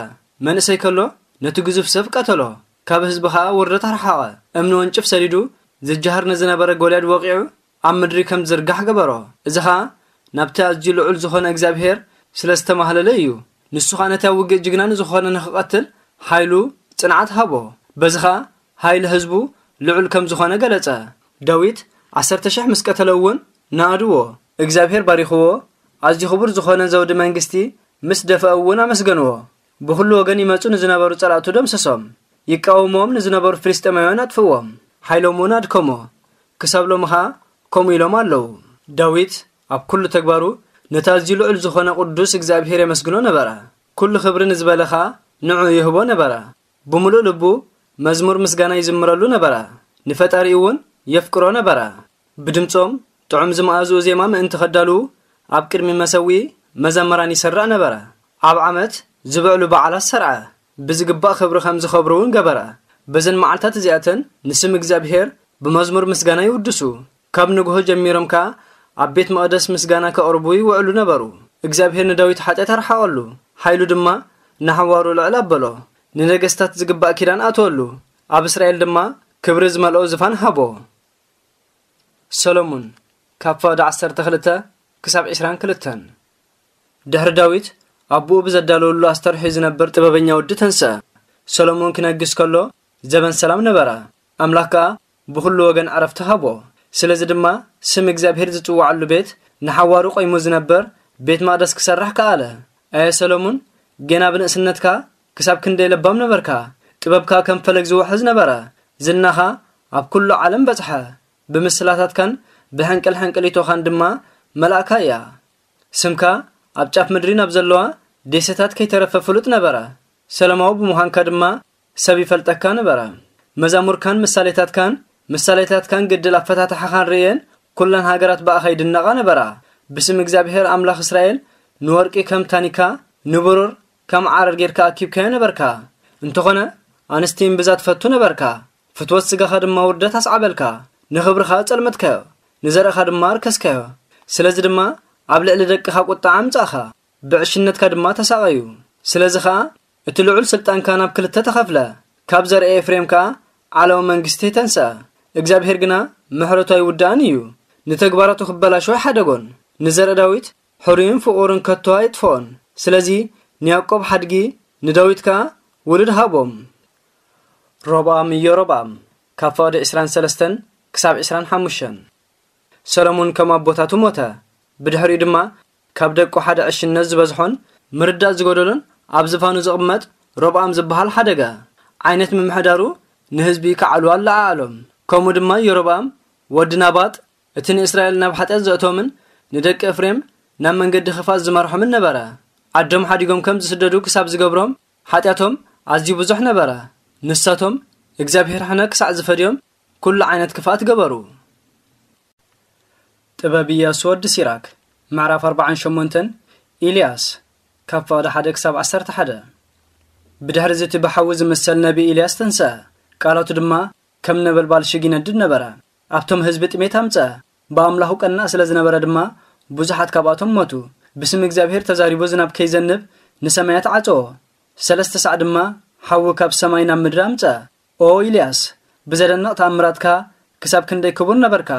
መንእሰይ ከሎ ነቲ ግዙፍ ሰብ ቀተሎ ካብ ህዝቢ ከዓ ውርደት ኣርሓቐ። እምኒ ወንጭፍ ሰዲዱ ዝጃሃር ንዝነበረ ጐልያድ ወቂዑ ኣብ ምድሪ ከም ዝርጋሕ ገበሮ። እዚ ኸዓ ናብቲ ኣዝዩ ልዑል ዝኾነ እግዚኣብሔር ስለ ዝተማህለለ እዩ። ንሱ ኸዓ ነቲ ኣብ ውግእ ጅግና ንዝኾነ ንኽቐትል ሓይሉ ጽንዓት ሃቦ። በዚ ኸዓ ሃይሊ ህዝቡ ልዑል ከም ዝኾነ ገለጸ። ዳዊት ዓሰርተ ሽሕ ምስ ቀተለ እውን ንኣድዎ እግዚኣብሔር ባሪኽዎ ኣዝዩ ክቡር ዝኾነ ዘውዲ መንግስቲ ምስ ደፍአ እውን ኣመስገንዎ። ብኩሉ ወገን ይመፁ ንዝነበሩ ጸላእቱ ደምሰሶም ይቃወሞም ንዝነበሩ ፍልስጥማውያን ኣጥፍዎም ሓይሎም እውን ኣድከሞ ክሳብ ሎሚ ኸዓ ከምኡ ኢሎም ኣለዉ ዳዊት ኣብ ኩሉ ተግባሩ ኣዝዩ ልዑል ዝኾነ ቅዱስ እግዚኣብሔር የመስግኖ ነበረ። ኩሉ ክብሪ ንዝበለ ኸዓ ንዑ ይህቦ ነበረ። ብምሉእ ልቡ መዝሙር ምስጋና ይዝምረሉ ነበረ። ንፈጣሪ እውን የፍቅሮ ነበረ። ብድምፆም ጥዑም ዝመኣዝኡ ዜማ ምእንቲ ኸዳልዉ ኣብ ቅድሚ መሰዊ መዘመራን ይሰርዕ ነበረ። ኣብ ዓመት ዝበዕሉ በዓላት ሰርዐ ብዝግባእ ክብሪ ከም ዝኸብሩ እውን ገበረ። በዘን መዓልታት እዚኣተን ንስም እግዚኣብሔር ብመዝሙር ምስጋና ይውድሱ። ካብ ንግሆ ጀሚሮም ከዓ ኣብ ቤት መቕደስ ምስጋና ከቕርቡ ይውዕሉ ነበሩ። እግዚኣብሔር ንዳዊት ሓጢአት ኣርሓቐሉ ሓይሉ ድማ ንሓዋሩ ልዕል ኣበሎ። ንነገስታት ዝግባእ ኪዳን ኣተወሉ ኣብ እስራኤል ድማ ክብሪ ዝመልኦ ዝፋን ሃቦ። ሰሎሞን ካብ ፈቅዲ 12 ክሳብ 22 ድሕሪ ዳዊት ኣቦኡ ብዘዳለወሉ ኣስተርሑ ዝነብር ጥበበኛ ወዲ ተንስአ ሰሎሞን ክነግስ ከሎ ዘበን ሰላም ነበረ። ኣምላኽ ከዓ ብኩሉ ወገን ዕረፍቲ ሃቦ። ስለዚ ድማ ስም እግዚኣብሔር ዝጽዋዓሉ ቤት ንሓዋሩ ቆይሙ ዝነበር ቤት መቕደስ ክሰርሕ ከኣለ ኣየ ሰሎሞን ጌና ብንእስነትካ ክሳብ ክንደይ ለባም ነበርካ? ጥበብካ ከም ፈለግ ዝውሕዝ ነበረ። ዝናኻ ኣብ ኩሉ ዓለም በጽሐ። ብምስላታትካን ብሕንቅል ሕንቅሊቶኻን ድማ መላእካ እያ። ስምካ ኣብ ጫፍ ምድሪ ናብ ዘለዋ ደሴታት ከይተረፈ ፍሉጥ ነበረ ሰለማዊ ብምዃንካ ድማ ሰብ ይፈልጠካ ነበረ መዛሙርካን ምሳሌታትካን ምሳሌታትካን ግድል ኣፈታትሓኻን ርእየን ኩለን ሃገራት በኣኸ ይድነቓ ነበራ። ብስም እግዚኣብሔር ኣምላኽ እስራኤል ንወርቂ ከም ታኒካ ንብሩር ከም ዓረር ጌርካ ኣኪብካዮ ነበርካ። እንተኾነ ኣንስቲ እምብዛ ትፈቱ ነበርካ። ፍትወት ስጋኻ ድማ ውርደት ኣስዓበልካ። ንኽብርኻ ጸልመትካዮ ንዘርእኻ ድማ ርከስካዮ ስለዚ ድማ ኣብ ልዕሊ ደቅኻ ቁጣ ኣምጻእኻ ብዕሽነትካ ድማ ተሳቐዩ። ስለዚ ኸዓ እቲ ልዑል ስልጣንካ ናብ ክልተ ተኸፍለ። ካብ ዘርአ ኤፍሬም ከዓ ዓለዊ መንግስቲ ተንስአ። እግዚኣብሔር ግና ምሕረቱ ኣይውዳእን እዩ። ንተግባራቱ ክበላሸው ሓደጎን ንዘርኢ ዳዊት ሕሩይን ፍቑርን ከቶ ኣይጥፍኦን ስለዚ ንያቆብ ሓድጊ ንዳዊት ከዓ ውሉድ ሃቦም። ሮብኣም ኢዮሮብኣም ካብ ፈቕዲ 23 ክሳብ 25 ሰሎሞን ከም ኣቦታቱ ሞተ ብድሕሪኡ ድማ ካብ ደቁ ሓደ ዕሽነት ዝበዝሖን ምርዳእ ዝገደሎን ኣብ ዝፋኑ ዝቕመጥ ሮብኣም ዝበሃል ሓደጋ ዓይነት ምምሕዳሩ ንህዝቢ ከዓሉ ኣለዓሎም ከምኡ ድማ ኢዮሮብኣም ወዲ ናባጥ እቲ ንእስራኤል ናብ ሓጢአት ዘእቶምን ንደቂ ኤፍሬም ናብ መንገዲ ክፍኣት ዝመርሖምን ነበረ። ዓዶም ሓዲጎም ከም ዝስደዱ ክሳብ ዝገብሮም ሓጢኣቶም ኣዝዩ ብዙሕ ነበረ። ንሳቶም እግዚኣብሔር ሕነ ክሳዕ ዝፈድዮም ኩሉ ዓይነት ክፍኣት ገበሩ ጥበብ ኢያሱ ወዲ ሲራክ ምዕራፍ 48 ኤልያስ ካብ ፍቕዲ ሓደ ክሳብ ዓሰርተ ሓደ። ብድሕሪ እዚ እቲ ብሓዊ ዝመሰል ነቢ ኤልያስ ተንስአ ቃላቱ ድማ ከም ነበልባል ሽግ ይነድድ ነበረ። ኣብቶም ህዝቢ ጥሜት ኣምፀአ ብኣምላኹ ቀናእ ስለ ዝነበረ ድማ ብዙሓት ካብኣቶም ሞቱ። ብስሚ እግዚኣብሔር ተዛሪቡ ዝናብ ከይዘንብ ንሰማያት ዓፀዎ ሰለስተ ሳዕ ድማ ሓዊ ካብ ሰማይ ናብ ምድሪ ኣምፀአ ኦ ኤልያስ ብዘደንቕ ተኣምራትካ ክሳብ ክንደይ ክቡር ነበርካ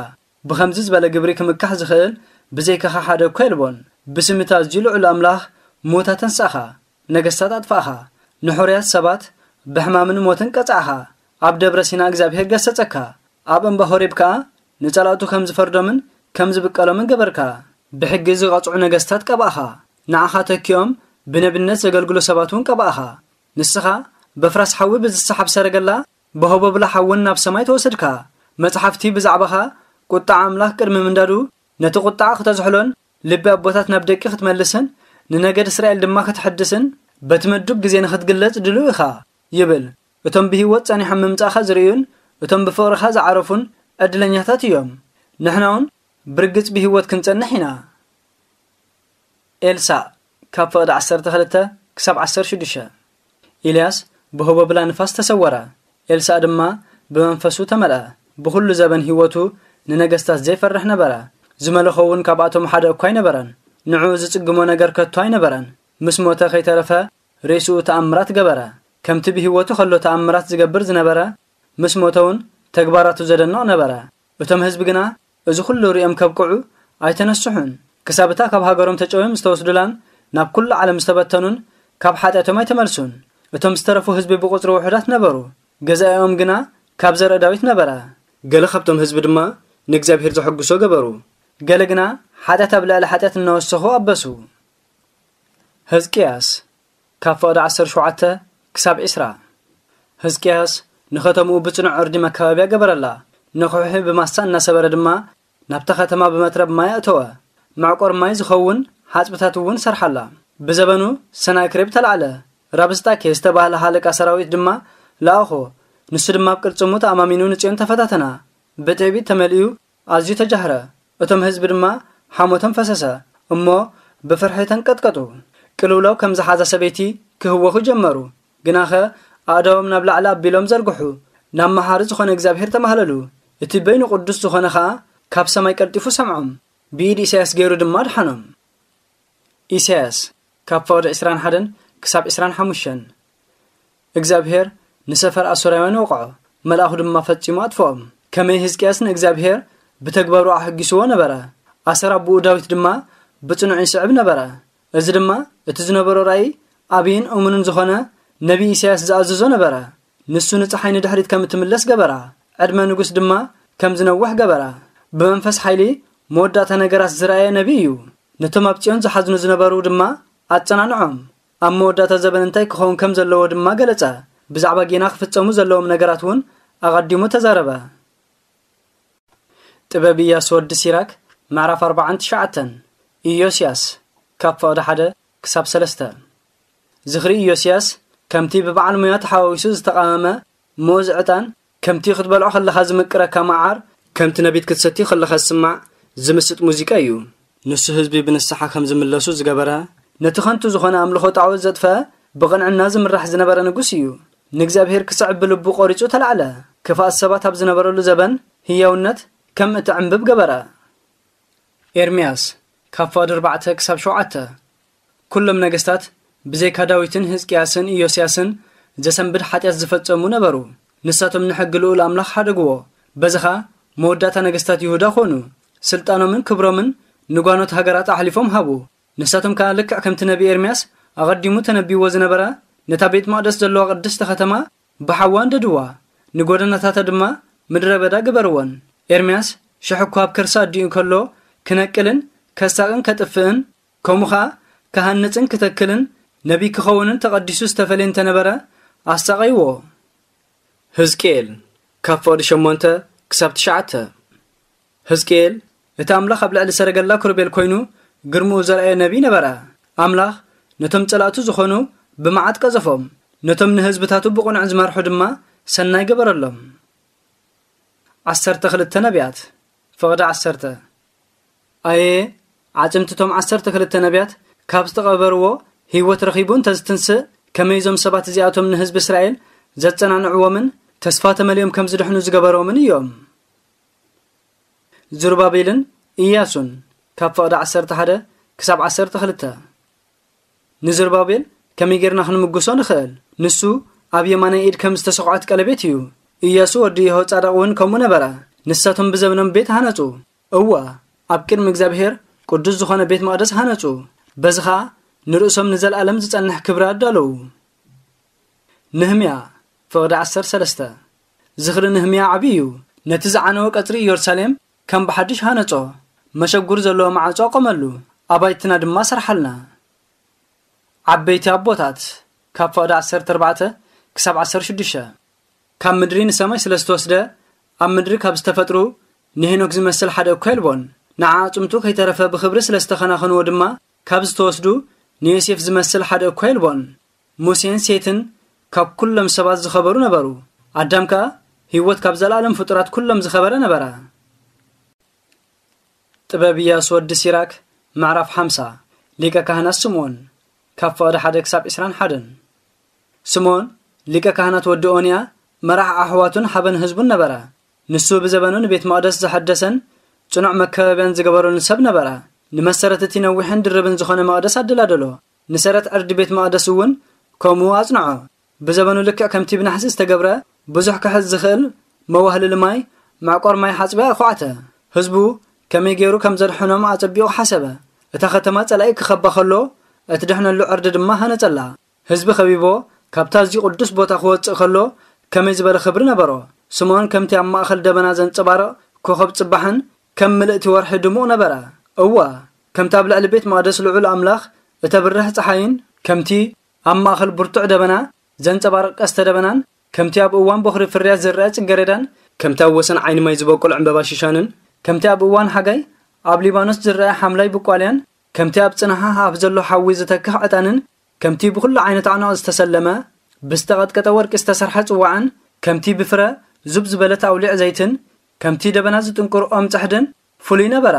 ብኸምዚ ዝበለ ግብሪ ክምካሕ ዝኽእል ብዘይካኻ ሓደ እኳ የልቦን። ብስምታ ልዑል ኣምላኽ ሞታ ተንስኣኻ ነገስታት ኣጥፋእኻ ንሑርያት ሰባት ብሕማምን ሞትን ቀጻዕኻ ኣብ ደብረ ሲና እግዚኣብሔር ገሰጸካ። ኣብ እምባ ሆሬብ ከዓ ንጸላእቱ ከም ዝፈርዶምን ከም ዝብቀሎምን ገበርካ። ብሕጊ ዝቐጽዑ ነገስታት ቀባእኻ። ንዓኻ ተኪኦም ብነብነት ዘገልግሎ ሰባት እውን ቀባእኻ። ንስኻ በፍራስ ሓዊ ብዝሰሓብ ሰረገላ ብሆበብላ ሓውን ናብ ሰማይ ተወሰድካ። መጽሓፍቲ ብዛዕባኻ ቁጣዕ ኣምላኽ ቅድሚ ምንዳዱ? ነቲ ቁጣዕ ክተዝሕሎን ልቢ ኣቦታት ናብ ደቂ ክትመልስን ንነገድ እስራኤል ድማ ክትሕድስን በቲ ምዱብ ግዜ ንኽትግለጽ ድልው ኢኻ? ይብል። እቶም ብህይወት ጸኒሖም ምምጻእኻ ዝርዩን እቶም ብፍቕርኻ ዝዓረፉን ዕድለኛታት እዮም። ንሕና እውን ብርግጽ ብህይወት ክንጸንሕ ኢና። ኤልሳዕ ካብ ፍቕዲ 12 ክሳብ 16 ኤልያስ ብህቦብላ ንፋስ ተሰወረ። ኤልሳዕ ድማ ብመንፈሱ ተመልአ። ብኩሉ ዘበን ህይወቱ ንነገስታት ዘይፈርሕ ነበረ። ዝመለኾ እውን ካብኣቶም ሓደ እኳ ኣይነበረን። ንዑ ዝጽግሞ ነገር ከቶ ኣይነበረን። ምስ ሞተ ከይተረፈ ርእስኡ ተኣምራት ገበረ። ከምቲ ብህይወቱ ከሎ ተኣምራት ዝገብር ዝነበረ ምስ ሞተ እውን ተግባራቱ ዘደንቕ ነበረ። እቶም ህዝቢ ግና እዚ ኩሉ ሪኦም ከብቅዑ ኣይተነስሑን። ክሳብ እታ ካብ ሃገሮም ተጨውዮም ዝተወስዱላን ናብ ኩሉ ዓለም ዝተበተኑን ካብ ሓጢኣቶም ኣይተመልሱን። እቶም ዝተረፉ ህዝቢ ብቁፅሪ ውሑዳት ነበሩ። ገዛኦም ግና ካብ ዘርአ ዳዊት ነበረ። ገለ ካብቶም ህዝቢ ድማ ንእግዚኣብሔር ዘሐግሶ ገበሩ። ገለ ግና ሓጢኣት ኣብ ልዕሊ ሓጢኣት እናወሰኹ ኣበሱ። ህዝቅያስ ካብ ፍቕዲ 17 ክሳብ 20 ህዝቅያስ ንኸተምኡ ብጽኑዕ ዕርዲ መካባብያ ገበረላ። ንኹሒ ብማሳ እናሰበረ ድማ ናብታ ከተማ ብመትረብ ማይ ኣእተወ ማዕቆር ማይ ዝኸውን ሓፅብታት እውን ሰርሓላ። ብዘበኑ ሰናክሬብ ተላዕለ ራብስጣኬ ዝተባህለ ሃለቃ ሰራዊት ድማ ለኣኾ ንሱ ድማ ብቅልጽሙ ተኣማሚኑ ንጽዮን ተፈታተና ብትዕቢት ተመሊኡ ኣዝዩ ተጃህረ እቶም ህዝቢ ድማ ሓሞቶም ፈሰሰ እሞ ብፍርሒ ተንቀጥቀጡ። ቅልውላው ከም ዝሓዛ ሰበይቲ ክህወኹ ጀመሩ። ግናኸ ኣእዳዎም ናብ ላዕሊ ኣቢሎም ዘርግሑ። ናብ መሃሪ ዝኾነ እግዚኣብሔር ተማህለሉ። እቲ በይኑ ቅዱስ ዝኾነ ኸዓ ካብ ሰማይ ቀልጢፉ ሰምዖም። ብኢድ ኢሳያስ ገይሩ ድማ ድሓኖም። ኢሳያስ ካብ ፍቕዲ 21 ክሳብ 25 እግዚኣብሔር ንሰፈር ኣሶራውያን ወቕዖ መልኣኹ ድማ ፈጺሙ ኣጥፍኦም ከመይ ህዝቅያስ ንእግዚኣብሔር ብተግባሩ ኣሕጊስዎ ነበረ። ኣሰር ኣቦኡ ዳዊት ድማ ብጽኑዕ ይስዕብ ነበረ። እዚ ድማ እቲ ዝነበሮ ራእይ ኣብይን እሙንን ዝኾነ ነቢ ኢሳያስ ዝኣዝዞ ነበረ። ንሱ ንፀሓይ ንድሕሪት ከም እትምለስ ገበራ። ዕድመ ንጉስ ድማ ከም ዝነውሕ ገበራ። ብመንፈስ ሓይሊ መወዳእታ ነገራት ዝረኣየ ነቢ እዩ። ነቶም ኣብ ዝሓዝኑ ዝነበሩ ድማ ኣጸናንዖም። ኣብ መወዳእታ ዘበን እንታይ ክኸውን ከም ዘለዎ ድማ ገለጸ። ብዛዕባ ጌና ክፍጸሙ ዘለዎም ነገራት እውን ኣቐዲሙ ተዛረበ ጥበብ ኢያሱ ወዲ ሲራክ ምዕራፍ 49 ኢዮስያስ ካብ ፍቕዲ ሓደ ክሳብ ሰለስተ። ዝኽሪ ኢዮስያስ ከምቲ ብበዓል ሙያ ተሓዋዊሱ ዝተቐመመ ምኡዝ ዕጣን ከምቲ ክትበልዖ ከለኻ ዝምቅረካ መዓር ከምቲ ነቢት ክትሰቲ ከለኻ ዝስማዕ ዝምስጥ ሙዚቃ እዩ። ንሱ ህዝቢ ብንስሓ ከም ዝምለሱ ዝገበረ ነቲ ኸንቱ ዝኾነ ኣምልኾ ጣዖት ዘጥፈአ ብቕንዕና ዝምራሕ ዝነበረ ንጉስ እዩ። ንእግዚኣብሔር ክስዕብ ብልቡ ቆሪጹ ተላዕለ ክፋኣት ሰባት ኣብ ዝነበረሉ ዘበን ህያውነት ከም እትዕንብብ ገበረ። ኤርምያስ ካብ ፍቕዲ 4 ክሳብ 7 ኩሎም ነገስታት ብዘይካ ዳዊትን ህዝቅያስን ኢዮስያስን ዘሰንብድ ሓጢኣት ዝፈጸሙ ነበሩ። ንሳቶም ንሕጊ ልኡል ኣምላኽ ሓደግዎ። በዝኻ መወዳእታ ነገስታት ይሁዳ ኾኑ። ስልጣኖምን ክብሮምን ንጓኖት ሃገራት ኣሕሊፎም ሃቡ። ንሳቶም ከዓ ልክዕ ከምቲ ነቢ ኤርምያስ ኣቐዲሙ ተነቢይዎ ዝነበረ ነታ ቤት መቕደስ ዘለዋ ቅድስቲ ከተማ ብሓዋ እንደድዋ ንጎደናታታ ድማ ምድረ በዳ ግበርዎን ኤርምያስ ሽሕ እኳ ኣብ ከርሳ ኣዲኡ ከሎ ክነቅልን ከሳቕን ከጥፍእን ከምኡ ከዓ ክሃንፅን ክተክልን ነቢይ ክኸውንን ተቐዲሱ ዝተፈልየ እንተነበረ ኣሳቐይዎ ህዝቅኤል ካብ ፍቕዲ 8 ክሳብ 9 ህዝቅኤል እቲ ኣምላኽ ኣብ ልዕሊ ሰረገላ ክርቤል ኮይኑ ግርምኡ ዘርአየ ነቢይ ነበረ። ኣምላኽ ነቶም ጸላእቱ ዝኾኑ ብመዓት ቀዘፎም ነቶም ንህዝብታቱ ብቑኑዕ ዝመርሑ ድማ ሰናይ ገበረሎም ዓሰርተ ክልተ ነቢያት። ፍቕዲ ዓሰርተ። ኣየ ዓፅምትቶም ዓሰርተ ክልተ ነቢያት ካብ ዝተቐበርዎ ህይወት ረኺቡ እንተዝትንስእ ከመይ እዞም ሰባት እዚኣቶም ንህዝቢ እስራኤል ዘጸናንዕዎምን ተስፋ ተመልዮም ከም ዝድሕኑ ዝገበሮምን እዮም? ዙሩባቤልን ኢያሱን ካብ ፍቕዲ 11 ክሳብ 12 ንዝሩባቤል ከመይ ጌርና ክንምግሶ ንኽእል? ንሱ ኣብ የማናይ ኢድ ከም ዝተሰቑዐት ቀለቤት እዩ ኢያሱ ወዲ የሆጻዳቕ እውን ከምኡ ነበረ። ንሳቶም ብዘበኖም ቤት ሃነጹ። እዋ ኣብ ቅድሚ እግዚኣብሔር ቅዱስ ዝኾነ ቤት መቕደስ ሃነጹ። በዚ ኸዓ ንርእሶም ንዘለኣለም ዝጸንሕ ክብሪ ኣዳለዉ ንህምያ ፍቕዲ 13 ዝኽሪ ንህምያ ዓብዪ እዩ። ነቲ ዝዓነወ ቀጽሪ ኢየሩሳሌም ከም ብሓድሽ ሃነጾ። መሸጉር ዘለዎ ማዓጾ ቆመሉ ኣባይትና ድማ ሰርሓልና። ዓበይቲ ኣቦታት ካብ ፍቕዲ 14 ክሳብ 16 ካብ ምድሪ ንሰማይ ስለ ዝተወስደ ኣብ ምድሪ ካብ ዝተፈጥሩ ንሄኖክ ዝመስል ሓደ እኳ ይልቦን። ንዓጽምቱ ከይተረፈ ብኽብሪ ስለ ዝተኸናኸንዎ ድማ ካብ ዝተወስዱ ንዮሴፍ ዝመስል ሓደ እኳ ይልቦን። ሙሴን ሴትን ካብ ኩሎም ሰባት ዝኸበሩ ነበሩ። ኣዳም ከኣ ህይወት ካብ ዘለኣለም ፍጡራት ኩሎም ዝኸበረ ነበረ። ጥበብ ኢያሱ ወዲ ሲራክ ምዕራፍ 50 ሊቀ ካህናት ስምዖን ካብ ፍቕዲ 1 ክሳብ 21 ስምዖን ሊቀ ካህናት ወዲ ኦንያ መራሕ ኣሕዋቱን ሓበን ህዝቡን ነበረ። ንሱ ብዘበኑ ንቤት መቕደስ ዘሐደሰን ጽኑዕ መከበብያን ዝገበረሉን ሰብ ነበረ። ንመሰረት እቲ ነዊሕን ድርብን ዝኾነ መቕደስ ኣደላደሎ። ንሰረት ዕርዲ ቤት መቕደስ እውን ከምኡ ኣጽንዖ። ብዘበኑ ልክዕ ከምቲ ብናሕሲ ዝተገብረ ብዙሕ ክሕዝ ዝኽእል መዋህልሊ ማይ ማዕቆር ማይ ሓፅቢያ ኳዕተ ህዝቡ ከመይ ገይሩ ከም ዘድሕኖም ኣጸቢቑ ሓሰበ። እታ ከተማ ጸላኢ ክኸባ ከሎ እቲ ድሕነሉ ዕርዲ ድማ ሃነጸላ። ህዝቢ ኸቢቦ ካብታ እዚ ቅዱስ ቦታ ክወፅእ ከሎ ከመይ ዝበለ ክብሪ ነበሮ? ስምዖን ከምቲ ኣብ ማእኸል ደበና ዘንጸባርቕ ኮኸብ ጽባሕን ከም ምልእቲ ወርሒ ድሙቕ ነበረ። እዋ! ከምቲ ኣብ ልዕሊ ቤት መቕደስ ልዑል ኣምላኽ እተብርህ ፀሓይን ከምቲ ኣብ ማእኸል ብርቱዕ ደበና ዘንጸባርቕ ቀስተ ደበናን ከምቲ ኣብ እዋን በኽሪ ፍርያት ዝርአ ጽገረዳን ከምቲ ኣብ ወሰን ዓይኒ ማይ ዝበቁል ዕምበባ ሽሻንን ከምቲ ኣብ እዋን ሓጋይ ኣብ ሊባኖስ ዝርአ ሓምላይ ብቋልያን ከምቲ ኣብ ጽንሓ ኣብ ዘሎ ሓዊ ዝተክህ ዕጣንን ከምቲ ብኩሉ ዓይነት ኣዕናቕ ዝተሰለመ ብዝተቐጥቀጠ ወርቂ ዝተሰርሐ ጽዋዕን ከምቲ ብፍረ ዙብ ዝበለት ኣውሊዕ ዘይትን ከምቲ ደበና ዝጥንቁር ኦም ጻሕድን ፍሉይ ነበረ።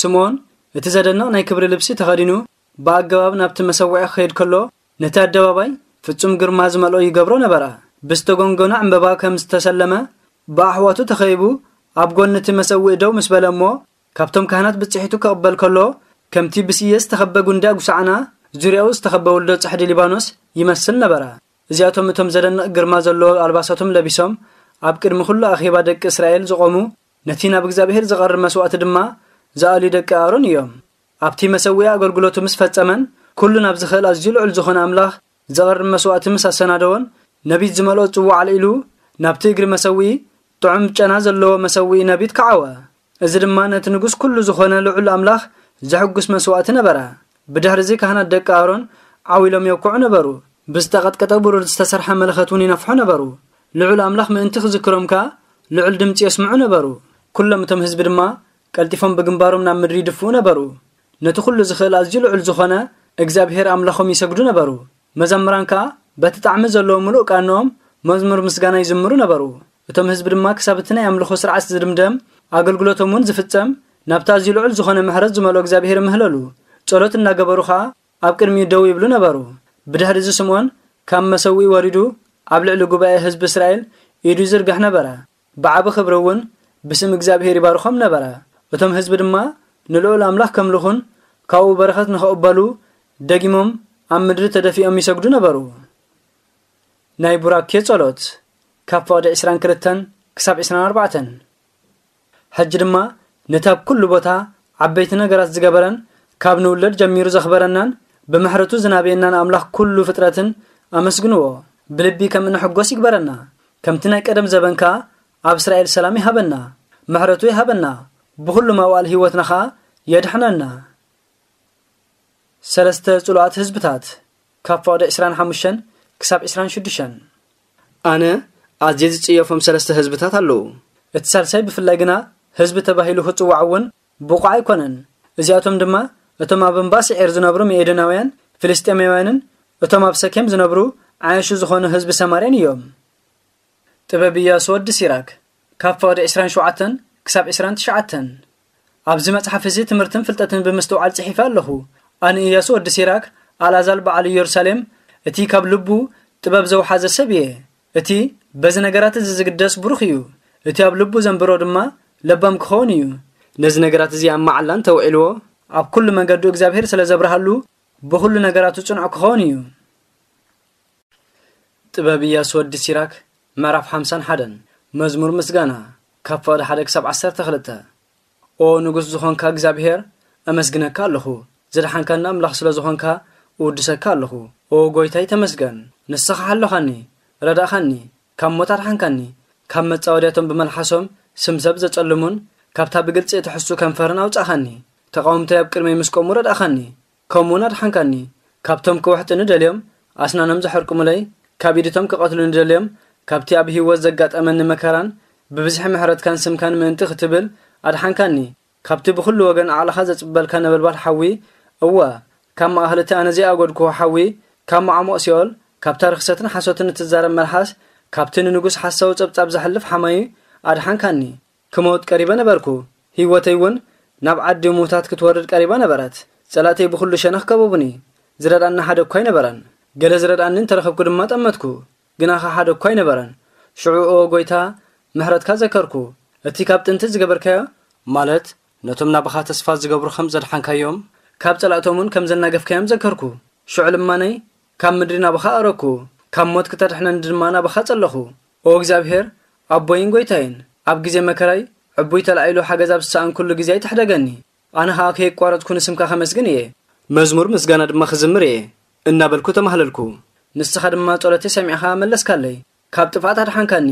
ስምዖን እቲ ዘደንቕ ናይ ክብሪ ልብሲ ተኸዲኑ ብኣገባብ ናብቲ መሰዊዒ ክኸይድ ከሎ ነቲ ኣደባባይ ፍጹም ግርማ ዝመልኦ ይገብሮ ነበረ። ብዝተጎንጎነ ዕምበባ ከም ዝተሰለመ ብኣሕዋቱ ተኸይቡ ኣብ ጎኒ እቲ መሰዊዒ ደው ምስ በለ እሞ ካብቶም ካህናት ብጽሒቱ ክቕበል ከሎ ከምቲ ብስየ ዝተኸበ ጉንዳ ጉሳዕና ዙርያኡ ዝተኸበ ውልዶ ጻሕዲ ሊባኖስ ይመስል ነበረ እዚኣቶም እቶም ዘደንቕ ግርማ ዘለዎ ኣልባሳቶም ለቢሶም ኣብ ቅድሚ ኩሉ ኣኼባ ደቂ እስራኤል ዝቖሙ ነቲ ናብ እግዚኣብሔር ዝቐርብ መስዋዕቲ ድማ ዝኣልዩ ደቂ ኣሮን እዮም። ኣብቲ መሰዊያ ኣገልግሎቱ ምስ ፈጸመን ኩሉ ናብ ዝኽእል ኣዝዩ ልዑል ዝኾነ ኣምላኽ ዘቐርብ መስዋዕቲ ምስ ኣሰናደዎን ነቢት ዝመልኦ ጽዋዕ ኣልዒሉ ናብቲ እግሪ መሰዊኢ ጥዑም ጨና ዘለዎ መሰዊኢ ነቢት ከዓወ። እዚ ድማ ነቲ ንጉስ ኩሉ ዝኾነ ልዑል ኣምላኽ ዘሕጉስ መስዋዕቲ ነበረ። ብድሕሪ እዚ ካህናት ደቂ ኣሮን ዓዊሎም የውክዑ ነበሩ ብዝተቐጥቀጠ ብሩር ዝተሰርሐ መለኸት እውን ይነፍሑ ነበሩ ልዑል ኣምላኽ ምእንቲ ክዝክሮም ከ ልዑል ድምፂ የስምዑ ነበሩ ኩሎም እቶም ህዝቢ ድማ ቀልጢፎም ብግንባሮም ናብ ምድሪ ይድፍኡ ነበሩ ነቲ ኩሉ ዝኽእል ኣዝዩ ልዑል ዝኾነ እግዚኣብሔር ኣምላኾም ይሰግዱ ነበሩ መዘምራን ከኣ በቲ ጣዕሚ ዘለዎ ምሉእ ቃንኦም መዝሙር ምስጋና ይዝምሩ ነበሩ እቶም ህዝቢ ድማ ክሳብ እቲ ናይ ኣምልኾ ስርዓት ዝድምደም ኣገልግሎቶም እውን ዝፍጸም ናብታ ኣዝዩ ልዑል ዝኾነ ምሕረት ዝመልኦ እግዚኣብሔር ምህለሉ ጸሎት እናገበሩ ከዓ ኣብ ቅድሚ ደው ይብሉ ነበሩ ብድሕሪ እዚ ስምዖን ካብ መሰዊኢ ወሪዱ ኣብ ልዕሊ ጉባኤ ህዝቢ እስራኤል ኢዱ ይዝርጋሕ ነበረ። ብዓቢ ክብሪ እውን ብስም እግዚኣብሔር ይባርኾም ነበረ። እቶም ህዝቢ ድማ ንልዑል ኣምላኽ ከምልኹን ካብኡ በረኸት ንኸቕበሉ ደጊሞም ኣብ ምድሪ ተደፊኦም ይሰግዱ ነበሩ። ናይ ቡራኬ ጸሎት ካብ ፍቕዲ 22 ክሳብ 24 ሕጂ ድማ ነቲ ኣብ ኩሉ ቦታ ዓበይቲ ነገራት ዝገበረን ካብ ንውለድ ጀሚሩ ዘኽበረናን ብምሕረቱ ዝናብየናን ኣምላኽ ኩሉ ፍጥረትን ኣመስግንዎ ብልቢ ከም እንሕጐስ ይግበረና ከምቲ ናይ ቀደም ዘበንካ ኣብ እስራኤል ሰላም ይሃበና። ምሕረቱ ይሃበና ብኩሉ መዋእል ህይወትና ኸዓ የድሕነና። ሰለስተ ጽሉኣት ህዝብታት ካብ ፍቕዲ 25 ክሳብ 26 ኣነ ኣዝየ ዝጽየፎም ሰለስተ ህዝብታት ኣለዉ። እቲ ሳልሳይ ብፍላይ ግና ህዝቢ ተባሂሉ ክጽዋዕ እውን ብቑዕ ኣይኮነን። እዚኣቶም ድማ እቶም ኣብ እምባ ስዒር ዝነብሩ ሜኤዶናውያን ፍልስጤማውያንን እቶም ኣብ ሰኬም ዝነብሩ ዓየሹ ዝኾኑ ህዝቢ ሰማርያን እዮም። ጥበብ ኢያሱ ወዲ ሲራክ ካብ ፍቕዲ 27 ክሳብ 29 ኣብዚ መጽሓፍ እዚ ትምህርትን ፍልጠትን ብምስትውዓል ጽሒፈ ኣለኹ። ኣነ ኢያሱ ወዲ ሲራክ ኣልኣዛር በዓል ኢየሩሳሌም። እቲ ካብ ልቡ ጥበብ ዘውሓዘ ሰብ እየ። እቲ በዚ ነገራት እዚ ዝግደስ ብሩኽ እዩ። እቲ ኣብ ልቡ ዘንብሮ ድማ ለባም ክኸውን እዩ። ነዚ ነገራት እዚ ኣብ መዓላን ተውዒልዎ ኣብ ኩሉ መንገዱ እግዚኣብሔር ስለ ዘብርሃሉ ብኩሉ ነገራቱ ጽኑዕ ክኸውን እዩ። ጥበብ ኢያሱ ወዲ ሲራክ ምዕራፍ 51 መዝሙር ምስጋና ካብ ፍቕዲ 1 ክሳብ 12 ኦ ንጉስ ዝኾንካ እግዚኣብሔር ኣመስግነካ ኣለኹ። ዝደሓንካና ኣምላኽ ስለ ዝኾንካ እውድሰካ ኣለኹ። ኦ ጎይታይ ተመስገን። ንስኻ ሓለኻኒ ረዳእኻኒ ካብ ሞት ኣድሓንካኒ ካብ መጻወድያቶም ብመልሓሶም ስም ሰብ ዘጨልሙን ካብታ ብግልፂ እትሕሱ ከንፈርን ኣውፃኻኒ ተቃውምተይ ኣብ ቅድመይ ምስ ቆሙ ረዳእኻኒ ከምኡውን ኣድሓንካኒ ካብቶም ክውሕጢ ንደልዮም ኣስናኖም ዘሕርቁሙለይ ካብ ኢድቶም ክቐትሉ ንደልዮም ካብቲ ኣብ ህይወት ዘጋጠመኒ መከራን ብብዝሒ ምሕረትካን ስምካን ምእንቲ ክትብል ኣድሓንካኒ ካብቲ ብኩሉ ወገን ኣዕልኻ ዘጽበልካ ነበልባል ሓዊ? እወ ካብ ማእኸልቲ ኣነ ዘይኣጐድክዎ ሓዊ ካብ ማዕሞቕ ሲኦል ካብታ ርክሰትን ሓሶትን እትዛረብ መልሓስ ካብቲ ንንጉስ ሓሳዊ ጸብጻብ ዘሕልፍ ሓማዩ ኣድሓንካኒ ክመውት ቀሪበ ነበርኩ። ህይወተይ እውን ናብ ዓዲ ሙታት ክትወርድ ቀሪባ ነበረት ጸላተይ ብኩሉ ሸነኽ ከበቡኒ። ዝረዳእና ሓደ እኳ ኣይነበረን ገለ ዝረዳእኒ እንተረኸብኩ ድማ ጠመትኩ። ግናኻ ሓደ እኳ ኣይነበረን ሽዑ ኦ ጎይታ ምሕረትካ ዘከርኩ። እቲ ካብ ጥንቲ ዝገበርካዮ? ማለት ነቶም ናባኻ ተስፋ ዝገብሩ ከም ዘድሓንካዮም? ካብ ጸላእቶምን ከም ዘናገፍካዮም ዘከርኩ። ሽዑ ልማነይ ካብ ምድሪ ናባኻ ኣረኩ። ካብ ሞት ክተድሕነኒ ድማ ናባኻ ጸለኹ። ኦ እግዚኣብሔር ኣቦይን ጐይታይን ኣብ ግዜ መከራይ ዕቡይ ተላዒሉ ሓገዝ ኣብ ዝሰኣን ኩሉ ግዜ ኣይትሕደገኒ። ኣነ ከዓ ከየቋረፅኩ ንስምካ ከመስግን እየ። መዝሙር ምስጋና ድማ ክዝምር እየ። እናበልኩ ተማህለልኩ። ንስኻ ድማ ጸሎተይ ሰሚዕኻ መለስካለይ። ካብ ጥፋኣት ኣድሓንካኒ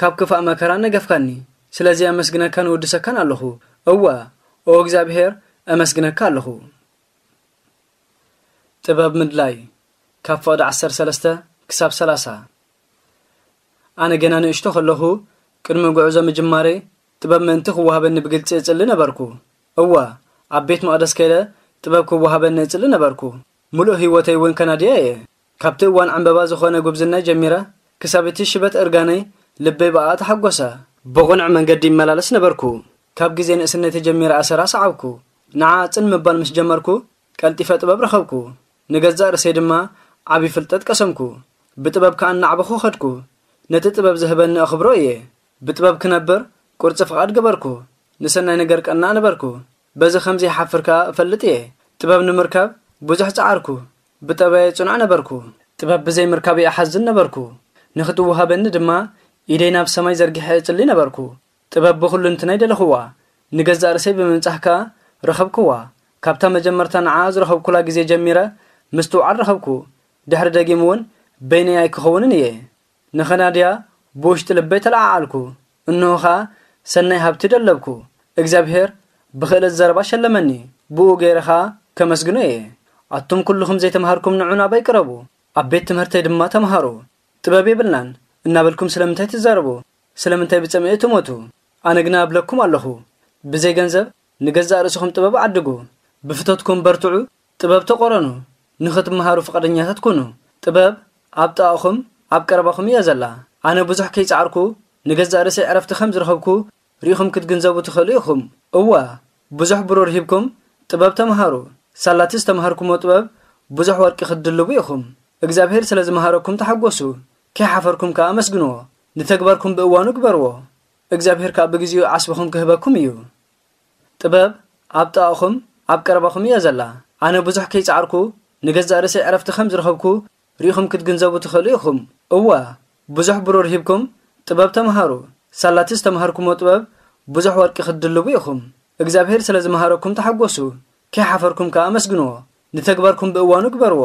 ካብ ክፋእ መከራ ነገፍካኒ። ስለዚ ኣመስግነካን ውድሰካን ኣለኹ። እወ ኦ እግዚኣብሔር ኣመስግነካ ኣለኹ። ጥበብ ምድላይ ካብ ፍቕዲ 13 ክሳብ 30 ኣነ ገና ንእሽቶ ከለኹ ቅድሚ ጉዕዞ ምጅማሬ ጥበብ ምእንቲ ክወሃበኒ ብግልፂ እጽሊ ነበርኩ። እወ ኣብ ቤት መቕደስ ከይደ ጥበብ ክወሃበኒ እጽሊ ነበርኩ። ሙሉእ ህይወተይ እውን ከናድያ እየ። ካብቲ እዋን ዕምበባ ዝኾነ ጉብዝናይ ጀሚረ ክሳብ እቲ ሽበት እርጋነይ ልበይ በኣ ተሓጐሰ ብቑኑዕ መንገዲ ይመላለስ ነበርኩ። ካብ ግዜ ንእስነተይ ጀሚረ ኣሰራ ሰዓብኩ። ንዓ ጽን ምባል ምስ ጀመርኩ ቀልጢፈ ጥበብ ረኸብኩ። ንገዛእ ርእሰይ ድማ ዓብዪ ፍልጠት ቀሰምኩ። ብጥበብ ከዓ እናዕበኹ ኸድኩ። ነቲ ጥበብ ዝህበኒ ኣኽብሮ እየ። ብጥበብ ክነብር ቁርፂ ፍቓድ ገበርኩ ንሰናይ ነገር ቀና ነበርኩ በዚ ከምዚ ሓፍርካ እፈልጥ እየ። ጥበብ ንምርካብ ብዙሕ ፃዓርኩ ብጠበየ ጽኑዕ ነበርኩ ጥበብ ብዘይ ምርካብ ኣሓዝን ነበርኩ። ንኽትውሃበኒ ድማ ኢደይ ናብ ሰማይ ዘርጊሐ እጽሊ ነበርኩ። ጥበብ ብኹሉ እንትናይ ደለኽዋ ንገዛእ ርእሰይ ብምንጻሕካ ረኸብክዋ። ካብታ መጀመርታ ንዓ ዝረኸብኩላ ግዜ ጀሚረ ምስ ትውዓል ረኸብኩ። ድሕሪ ደጊም እውን በይነይ ኣይክኸውንን እየ። ንኸናድያ ብውሽጢ ልበይ ተለዓዓልኩ። እንሆ ሰናይ ሃብቲ ደለብኩ እግዚኣብሔር ብክእለት ዘረባ ሸለመኒ። ብኡ ገይረ ኸዓ ከመስግኖ እየ። ኣቶም ኩልኹም ዘይተምሃርኩም ንዑ ናባይ ቅረቡ ኣብ ቤት ትምህርተይ ድማ ተምሃሩ። ጥበብ የብልናን። እናበልኩም ስለምንታይ ትዛረቡ? ስለምንታይ ብጸምኢ ትሞቱ? ኣነ ግና እብለኩም ኣለኹ። ብዘይ ገንዘብ ንገዛእ ርእስኹም ጥበብ ዓድጉ ብፍተትኩም በርትዑ ጥበብ ተቆረኑ ንኽትመሃሩ ፍቓደኛታት ኩኑ። ጥበብ ኣብ ጣቕኹም ኣብ ቀረባኹም እያ ዘላ። ኣነ ብዙሕ ከይፃዕርኩ ንገዛእ ርእሰይ ዕረፍቲ ከም ዝረኸብኩ ርኢኹም ክትግንዘቡ ትኽእሉ ኢኹም እዋ ብዙሕ ብሩር ሂብኩም ጥበብ ተምሃሩ ሳላቲ ዝተምሃርኩሞ ጥበብ ብዙሕ ወርቂ ክትድልቡ ኢኹም እግዚኣብሔር ስለ ዝመሃረኩም ተሓጐሱ ከይሓፈርኩም ከዓ ኣመስግንዎ ንተግባርኩም ብእዋኑ ግበርዎ እግዚኣብሔር ከዓ ብግዜኡ ዓስበኹም ክህበኩም እዩ ጥበብ ኣብ ጣቕኹም ኣብ ቀረባኹም እያ ዘላ ኣነ ብዙሕ ከይፃዕርኩ ንገዛእ ርእሰይ ዕረፍቲ ከም ዝረኸብኩ ርኢኹም ክትግንዘቡ ትኽእሉ ኢኹም እዋ ብዙሕ ብሩር ሂብኩም ጥበብ ተምሃሩ ሳላቲ ዝተምሃርኩሞ ጥበብ ብዙሕ ወርቂ ክትድልቡ ኢኹም። እግዚኣብሔር ስለ ዝመሃረኩም ተሓጐሱ። ከይሓፈርኩም ከዓ ኣመስግንዎ ንተግባርኩም ብእዋኑ ግበርዎ